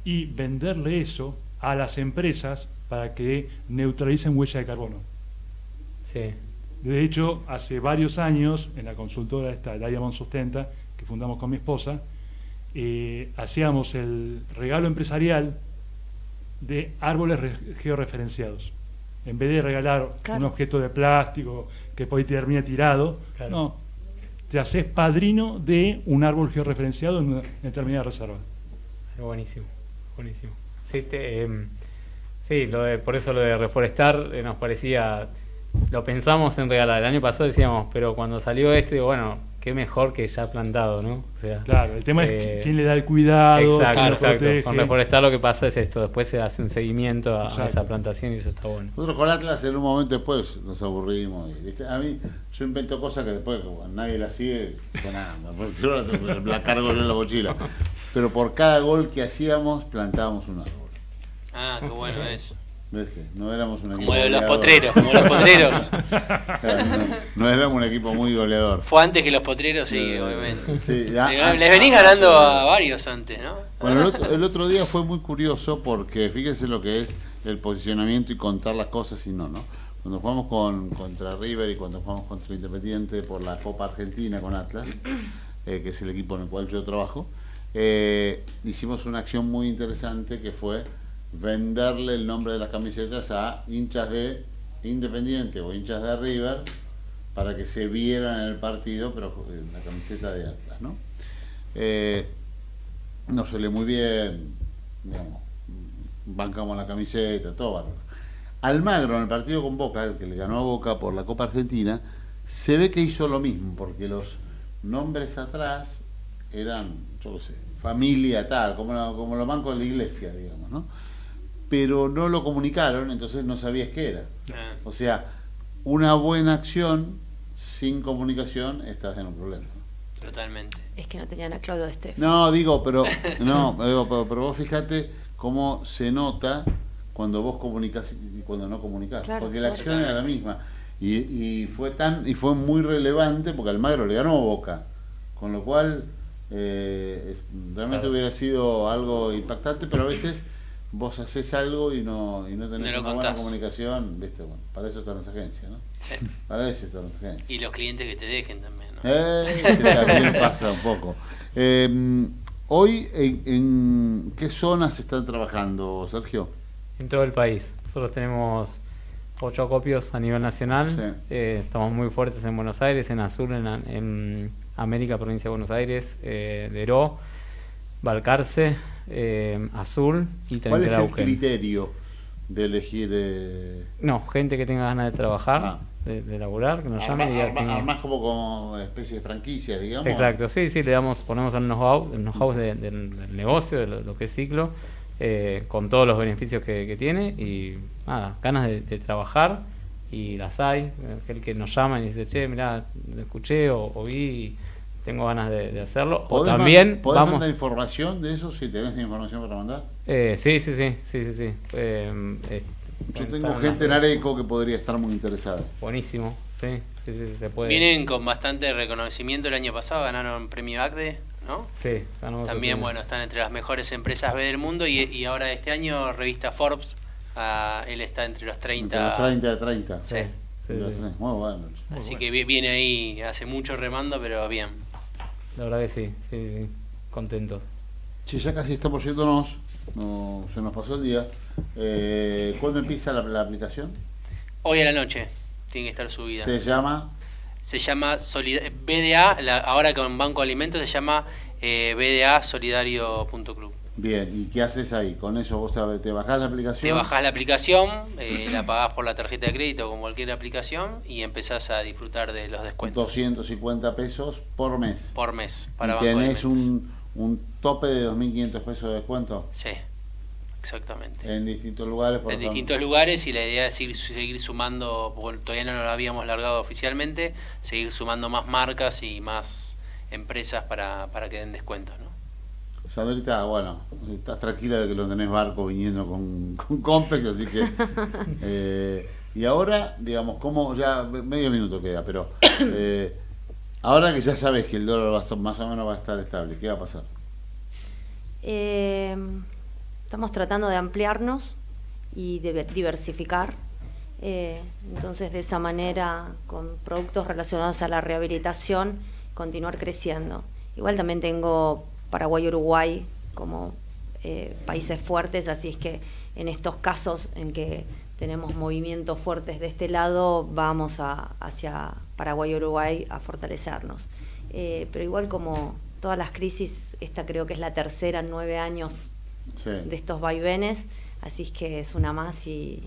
y venderle eso a las empresas para que neutralicen huella de carbono. Sí. De hecho, hace varios años, en la consultora esta, Diamond Sustenta, que fundamos con mi esposa, eh, hacíamos el regalo empresarial de árboles re- georreferenciados. En vez de regalar Claro. un objeto de plástico que por ahí termina tirado, Claro. no. Te haces padrino de un árbol georreferenciado en una determinada reserva. Buenísimo, buenísimo. Sí, te, em, sí lo de- por eso lo de reforestar eh, nos parecía, lo pensamos en regalar. El año pasado decíamos, pero cuando salió digo, bueno, qué mejor que ya plantado, ¿no? O sea, Claro, el tema es eh, quién le da el cuidado, Exacto, quién lo exacto. protege. Con reforestar lo que pasa es esto, después se hace un seguimiento a, esa plantación y eso está bueno. Nosotros con Atlas en un momento después nos aburrimos. y, ¿viste? A mí, yo invento cosas que después como nadie las sigue, que nada, la cargo yo en la mochila. Pero por cada gol que hacíamos, plantábamos un árbol. Ah, qué bueno eso. ¿Ves que No éramos un Como equipo los goleador. potreros, como los potreros. Claro, no, no éramos un equipo muy goleador. Fue antes que los potreros, sí, obviamente. sí, ya- Les les venís ganando a varios antes, ¿no? Bueno, el otro, el otro día fue muy curioso porque fíjense lo que es el posicionamiento y contar las cosas y no, ¿no? Cuando jugamos con, contra River y cuando jugamos contra Independiente por la Copa Argentina con Atlas, eh, que es el equipo en el cual yo trabajo, eh, hicimos una acción muy interesante que fue venderle el nombre de las camisetas a hinchas de Independiente o hinchas de River para que se vieran en el partido, pero la camiseta de Atlas, ¿no? Eh, nos salió muy bien, digamos, bancamos la camiseta, todo bárbaro. Almagro en el partido con Boca, el que le ganó a Boca por la Copa Argentina, se ve que hizo lo mismo, porque los nombres atrás eran, yo qué sé, familia tal, como, la- como los bancos de la iglesia, digamos, ¿no? Pero no lo comunicaron, entonces no sabías qué era. O sea, una buena acción sin comunicación estás en un problema. Totalmente. Es que no tenían a Claudio de Estef. No, digo, pero no, digo, pero, pero vos fíjate cómo se nota cuando vos comunicás y cuando no comunicás, Claro, porque la claro. acción era la misma. Y, y fue tan y fue muy relevante porque Almagro le ganó a Boca, con lo cual eh, realmente Claro. hubiera sido algo impactante, pero a veces vos haces algo y no, y no tenés No una buena comunicación, ¿viste? Bueno, para eso están las agencias, ¿no? Sí. Para eso están las agencias. Y los clientes que te dejen también, ¿no? Eh, también pasa un poco. Eh, hoy, en, en qué zonas están trabajando, Sergio? En todo el país. Nosotros tenemos ocho acopios a nivel nacional. Eh, estamos muy fuertes en Buenos Aires, en Azul, en, en América, provincia de Buenos Aires, eh, Deró, Balcarce, eh, Azul y ¿Cuál es el criterio de elegir? eh, No, gente que tenga ganas de trabajar, Ah. de, de laburar, que nos arma- llame y arma- que- armás como, como especie de franquicia, digamos? Exacto, sí, sí, le damos, ponemos el know-how, el know-how de- del, negocio, de lo, lo que es ciclo, eh, con todos los beneficios que, que tiene y nada, ganas de, de trabajar y las hay, aquel que nos llama y dice, che, mirá, escuché o, o vi, tengo ganas de, de hacerlo. O ¿Podés, también man- podés vamos... mandar información de eso si tenés información para mandar? Eh, sí, sí, sí, sí, sí, sí. Eh, eh, Yo tengo gente en Areco que podría estar muy interesada. Buenísimo, sí, sí, sí, se puede. Vienen con bastante reconocimiento el año pasado, ganaron premio ACDE, ¿no? Sí, ganamos También, bueno, están entre las mejores empresas B del mundo y, y ahora este año revista Forbes, ah, él está entre los 30. Entre los 30 de 30. Sí. Los tenés. Muy bueno. Muy Así bueno. que vi- viene ahí, hace mucho remando, pero bien. La verdad que sí, sí, sí, contentos. Che, ya casi estamos yéndonos. No, se nos pasó el día. Eh, ¿Cuándo empieza la, la aplicación? Hoy a la noche tiene que estar subida. Se llama Se llama Solida- BDA, la- ahora con Banco Alimentos se llama eh, BDA Solidario.club. Bien. ¿Y qué haces ahí? Con eso vos te, bajás la aplicación. Te bajás la aplicación, eh, la pagás por la tarjeta de crédito con cualquier aplicación y empezás a disfrutar de los descuentos 250 pesos por mes. por mes para y tenés un, un tope de 2.500 pesos de descuento Sí, exactamente. en distintos lugares. Por en distintos lugares y la idea es ir, seguir sumando, porque todavía no lo habíamos largado oficialmente, seguir sumando más marcas y más empresas para, para que den descuentos. ¿no? Sandrita, bueno, estás tranquila de que lo tenés barco viniendo con, con Compex, así que... eh, y ahora, digamos, como ya medio minuto queda, pero eh, ahora que ya sabes que el dólar va a estar- más o menos va a estar estable, ¿qué va a pasar? Eh, estamos tratando de ampliarnos y de diversificar. Eh, entonces, de esa manera, con productos relacionados a la rehabilitación, continuar creciendo. Igual también tengo Paraguay y Uruguay como eh, países fuertes, así es que en estos casos en que tenemos movimientos fuertes de este lado, vamos a, hacia Paraguay y Uruguay a fortalecernos. Eh, pero igual como todas las crisis, esta creo que es la tercera en nueve años Sí. de estos vaivenes, así es que es una más y,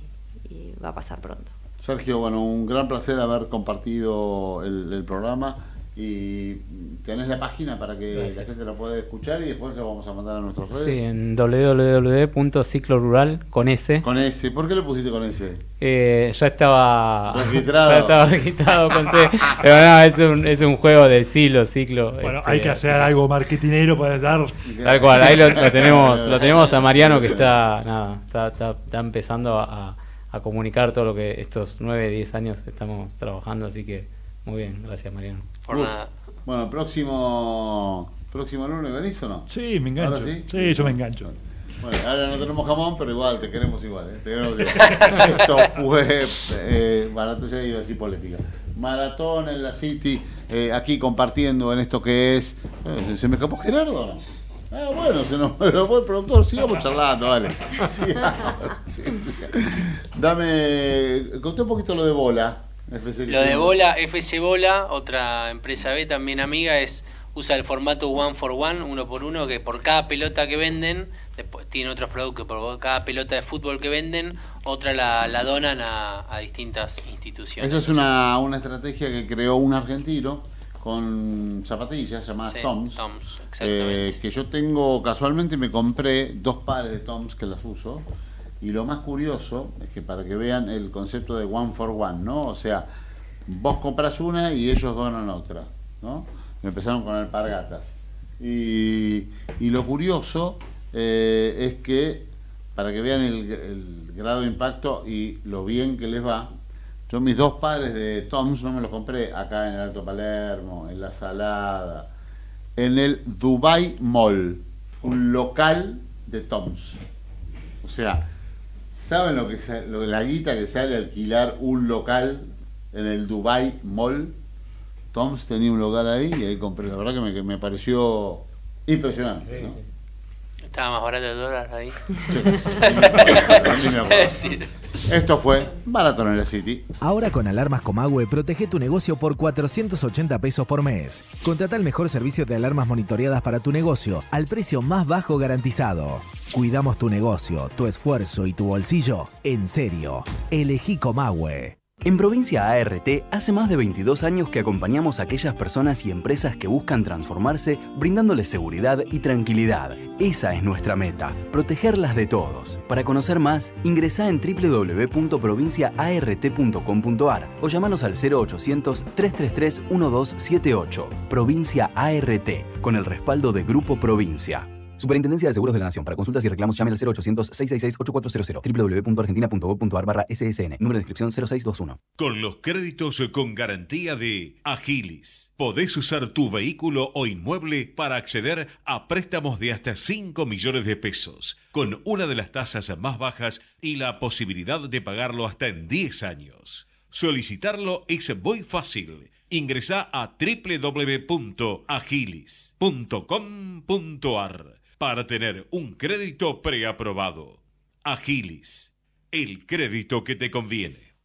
y va a pasar pronto. Sergio, bueno, un gran placer haber compartido el, el programa y tenés la página para que Gracias. la gente la pueda escuchar y después lo vamos a mandar a nuestras Sí, redes. en www.ciclorural con S. Con ese, ¿por qué le pusiste con ese? Eh, ya estaba Registrado. ya estaba registrado con C. Pero no, es un, es un juego del siglo, ciclo. Bueno, este, hay que hacer algo marketinero para dar. Tal cual, ahí lo, lo tenemos, lo tenemos a Mariano que está, nada, está, está, está empezando a, a comunicar todo lo que estos 9, 10 años estamos trabajando, así que muy bien, gracias Mariano. Uf. Bueno, próximo próximo lunes venís o no? Sí, me engancho. ¿Ahora sí? Sí, yo me engancho. Bueno, ahora no tenemos jamón, pero igual, te queremos igual. ¿eh? Te queremos igual. Esto fue eh, barato, ya iba así polémica. Maratón en la City, eh, aquí compartiendo en esto que es. eh, ¿Se me escapó Gerardo? Ah, bueno, se nos fue el productor, sigamos charlando, dale. Sigamos. Dame, conté un poquito lo de bola. FC Lo de. Bola, FC Bola, otra empresa B también amiga, es usa el formato one for one, uno por uno, que por cada pelota que venden, después tiene otros productos, por cada pelota de fútbol que venden, otra la, la donan a, a distintas instituciones. Esa es una, una estrategia que creó un argentino con zapatillas llamadas Sí, Toms. Eh, que yo tengo, casualmente me compré dos pares de Toms que las uso. Y lo más curioso es que para que vean el concepto de one for one, ¿no? O sea, vos compras una y ellos donan otra, ¿no? Empezaron con alpargatas. Y, y lo curioso eh, es que, para que vean el, el grado de impacto y lo bien que les va, yo mis dos pares de Toms no me los compré acá en el Alto Palermo, en La Salada, en el Dubai Mall, un local de Toms. O sea, ¿saben lo que lo- la guita que sale alquilar un local en el Dubai Mall? Toms tenía un local ahí y ahí compré. La verdad que me, que me pareció impresionante. ¿no? Estaba más barato el dólar ahí. Ni me acuerdo. Es decir, Esto fue Maratón en la City. Ahora con alarmas Comahue protege tu negocio por 480 pesos por mes. Contrata el mejor servicio de alarmas monitoreadas para tu negocio al precio más bajo garantizado. Cuidamos tu negocio, tu esfuerzo y tu bolsillo. En serio, elegí Comahue. En Provincia ART hace más de 22 años que acompañamos a aquellas personas y empresas que buscan transformarse brindándoles seguridad y tranquilidad. Esa es nuestra meta, protegerlas de todos. Para conocer más, ingresá en www.provinciaart.com.ar o llamanos al 0800 333 1278. Provincia ART, con el respaldo de Grupo Provincia. Superintendencia de Seguros de la Nación. Para consultas y reclamos llame al 0800-666-8400 www.argentina.gov.ar barra SSN. Número de inscripción 0621. Con los créditos con garantía de Agilis, podés usar tu vehículo o inmueble para acceder a préstamos de hasta 5 millones de pesos, con una de las tasas más bajas y la posibilidad de pagarlo hasta en 10 años. Solicitarlo es muy fácil. Ingresa a www.agilis.com.ar para tener un crédito preaprobado. Agilis, el crédito que te conviene.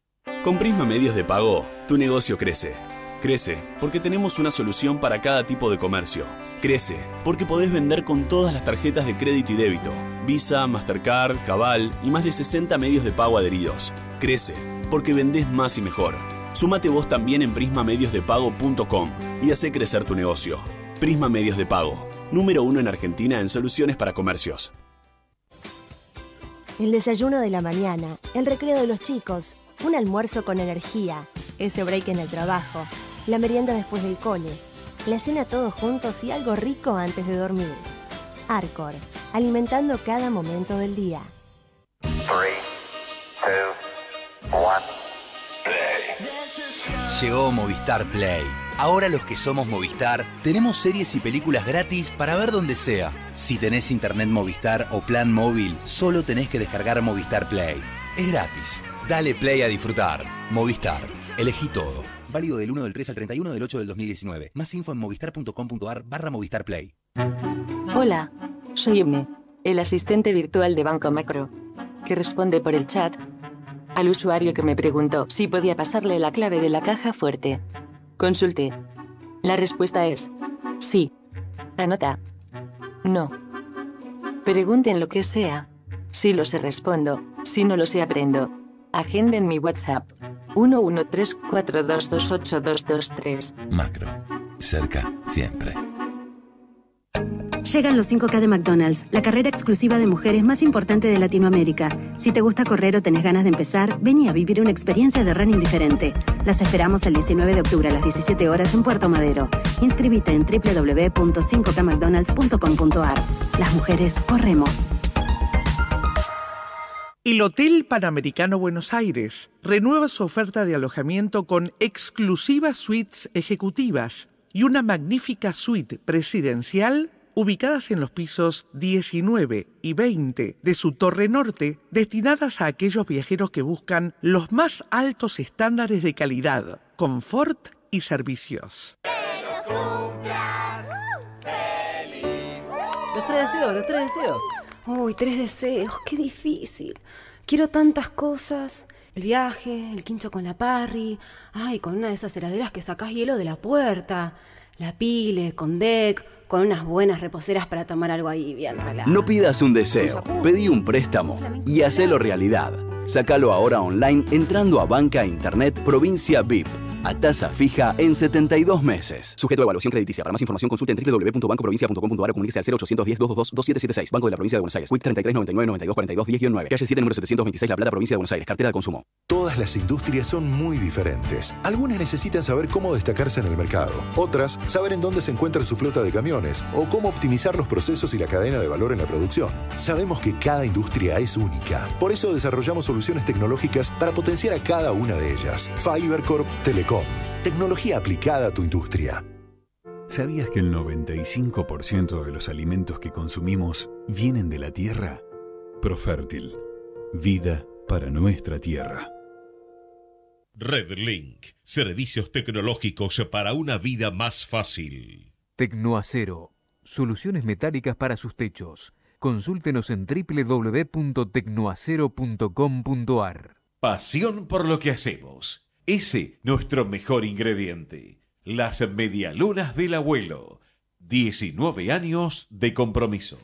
Con Prisma Medios de Pago, tu negocio crece. Crece porque tenemos una solución para cada tipo de comercio. Crece porque podés vender con todas las tarjetas de crédito y débito. Visa, Mastercard, Cabal y más de 60 medios de pago adheridos. Crece porque vendés más y mejor. Súmate vos también en prismamediosdepago.com y hace crecer tu negocio. Prisma Medios de Pago, número uno en Argentina en soluciones para comercios. El desayuno de la mañana, el recreo de los chicos, un almuerzo con energía, ese break en el trabajo, la merienda después del cole, la cena todos juntos y algo rico antes de dormir. Arcor, alimentando cada momento del día. Llegó Movistar Play. Ahora los que somos Movistar tenemos series y películas gratis para ver donde sea. Si tenés internet Movistar o plan móvil, solo tenés que descargar Movistar Play. Es gratis. Dale play a disfrutar. Movistar. Elegí todo. Válido del 1 del 3 al 31 del 8 del 2019. Más info en movistar.com.ar barra Movistar Play. Hola, soy Emme, el asistente virtual de Banco Macro, que responde por el chat al usuario que me preguntó si podía pasarle la clave de la caja fuerte. Consulte. La respuesta es sí. Anota. No. Pregunten lo que sea. Si lo sé respondo, si no lo sé aprendo. Agenden mi WhatsApp. 11342282223. Macro. Cerca, siempre. Llegan los 5K de McDonald's, la carrera exclusiva de mujeres más importante de Latinoamérica. Si te gusta correr o tenés ganas de empezar, vení a vivir una experiencia de running diferente. Las esperamos el 19 de octubre a las 17 horas en Puerto Madero. Inscribite en www.5kmcdonalds.com.ar. Las mujeres corremos. El Hotel Panamericano Buenos Aires renueva su oferta de alojamiento con exclusivas suites ejecutivas y una magnífica suite presidencial ubicadas en los pisos 19 y 20 de su torre norte, destinadas a aquellos viajeros que buscan los más altos estándares de calidad, confort y servicios. Los tres deseos, los tres deseos. Uy, tres deseos, qué difícil. Quiero tantas cosas. El viaje, el quincho con la parry. Ay, con una de esas heladeras que sacás hielo de la puerta. La pile, con deck, con unas buenas reposeras para tomar algo ahí bien relajado. No pidas un deseo, pedí un préstamo y hacelo realidad. Sácalo ahora online entrando a Banca Internet Provincia VIP a tasa fija en 72 meses. Sujeto a evaluación crediticia. Para más información consulte en www.bancoprovincia.com.ar o comuníquese al 0810 222 2776 Banco de la Provincia de Buenos Aires. WIC 33 99 92 42 10 9 Calle 7 número 726 La Plata, Provincia de Buenos Aires. Cartera de consumo. Todas las industrias son muy diferentes. Algunas necesitan saber cómo destacarse en el mercado. Otras, saber en dónde se encuentra su flota de camiones o cómo optimizar los procesos y la cadena de valor en la producción. Sabemos que cada industria es única. Por eso desarrollamos soluciones tecnológicas para potenciar a cada una de ellas. Fibercorp Telecom. Tecnología aplicada a tu industria. ¿Sabías que el 95% de los alimentos que consumimos vienen de la tierra? Profértil. Vida para nuestra tierra. Redlink, servicios tecnológicos para una vida más fácil. Tecnoacero, soluciones metálicas para sus techos. Consúltenos en www.tecnoacero.com.ar. Pasión por lo que hacemos. Ese nuestro mejor ingrediente. Las medialunas del abuelo. 19 años de compromiso.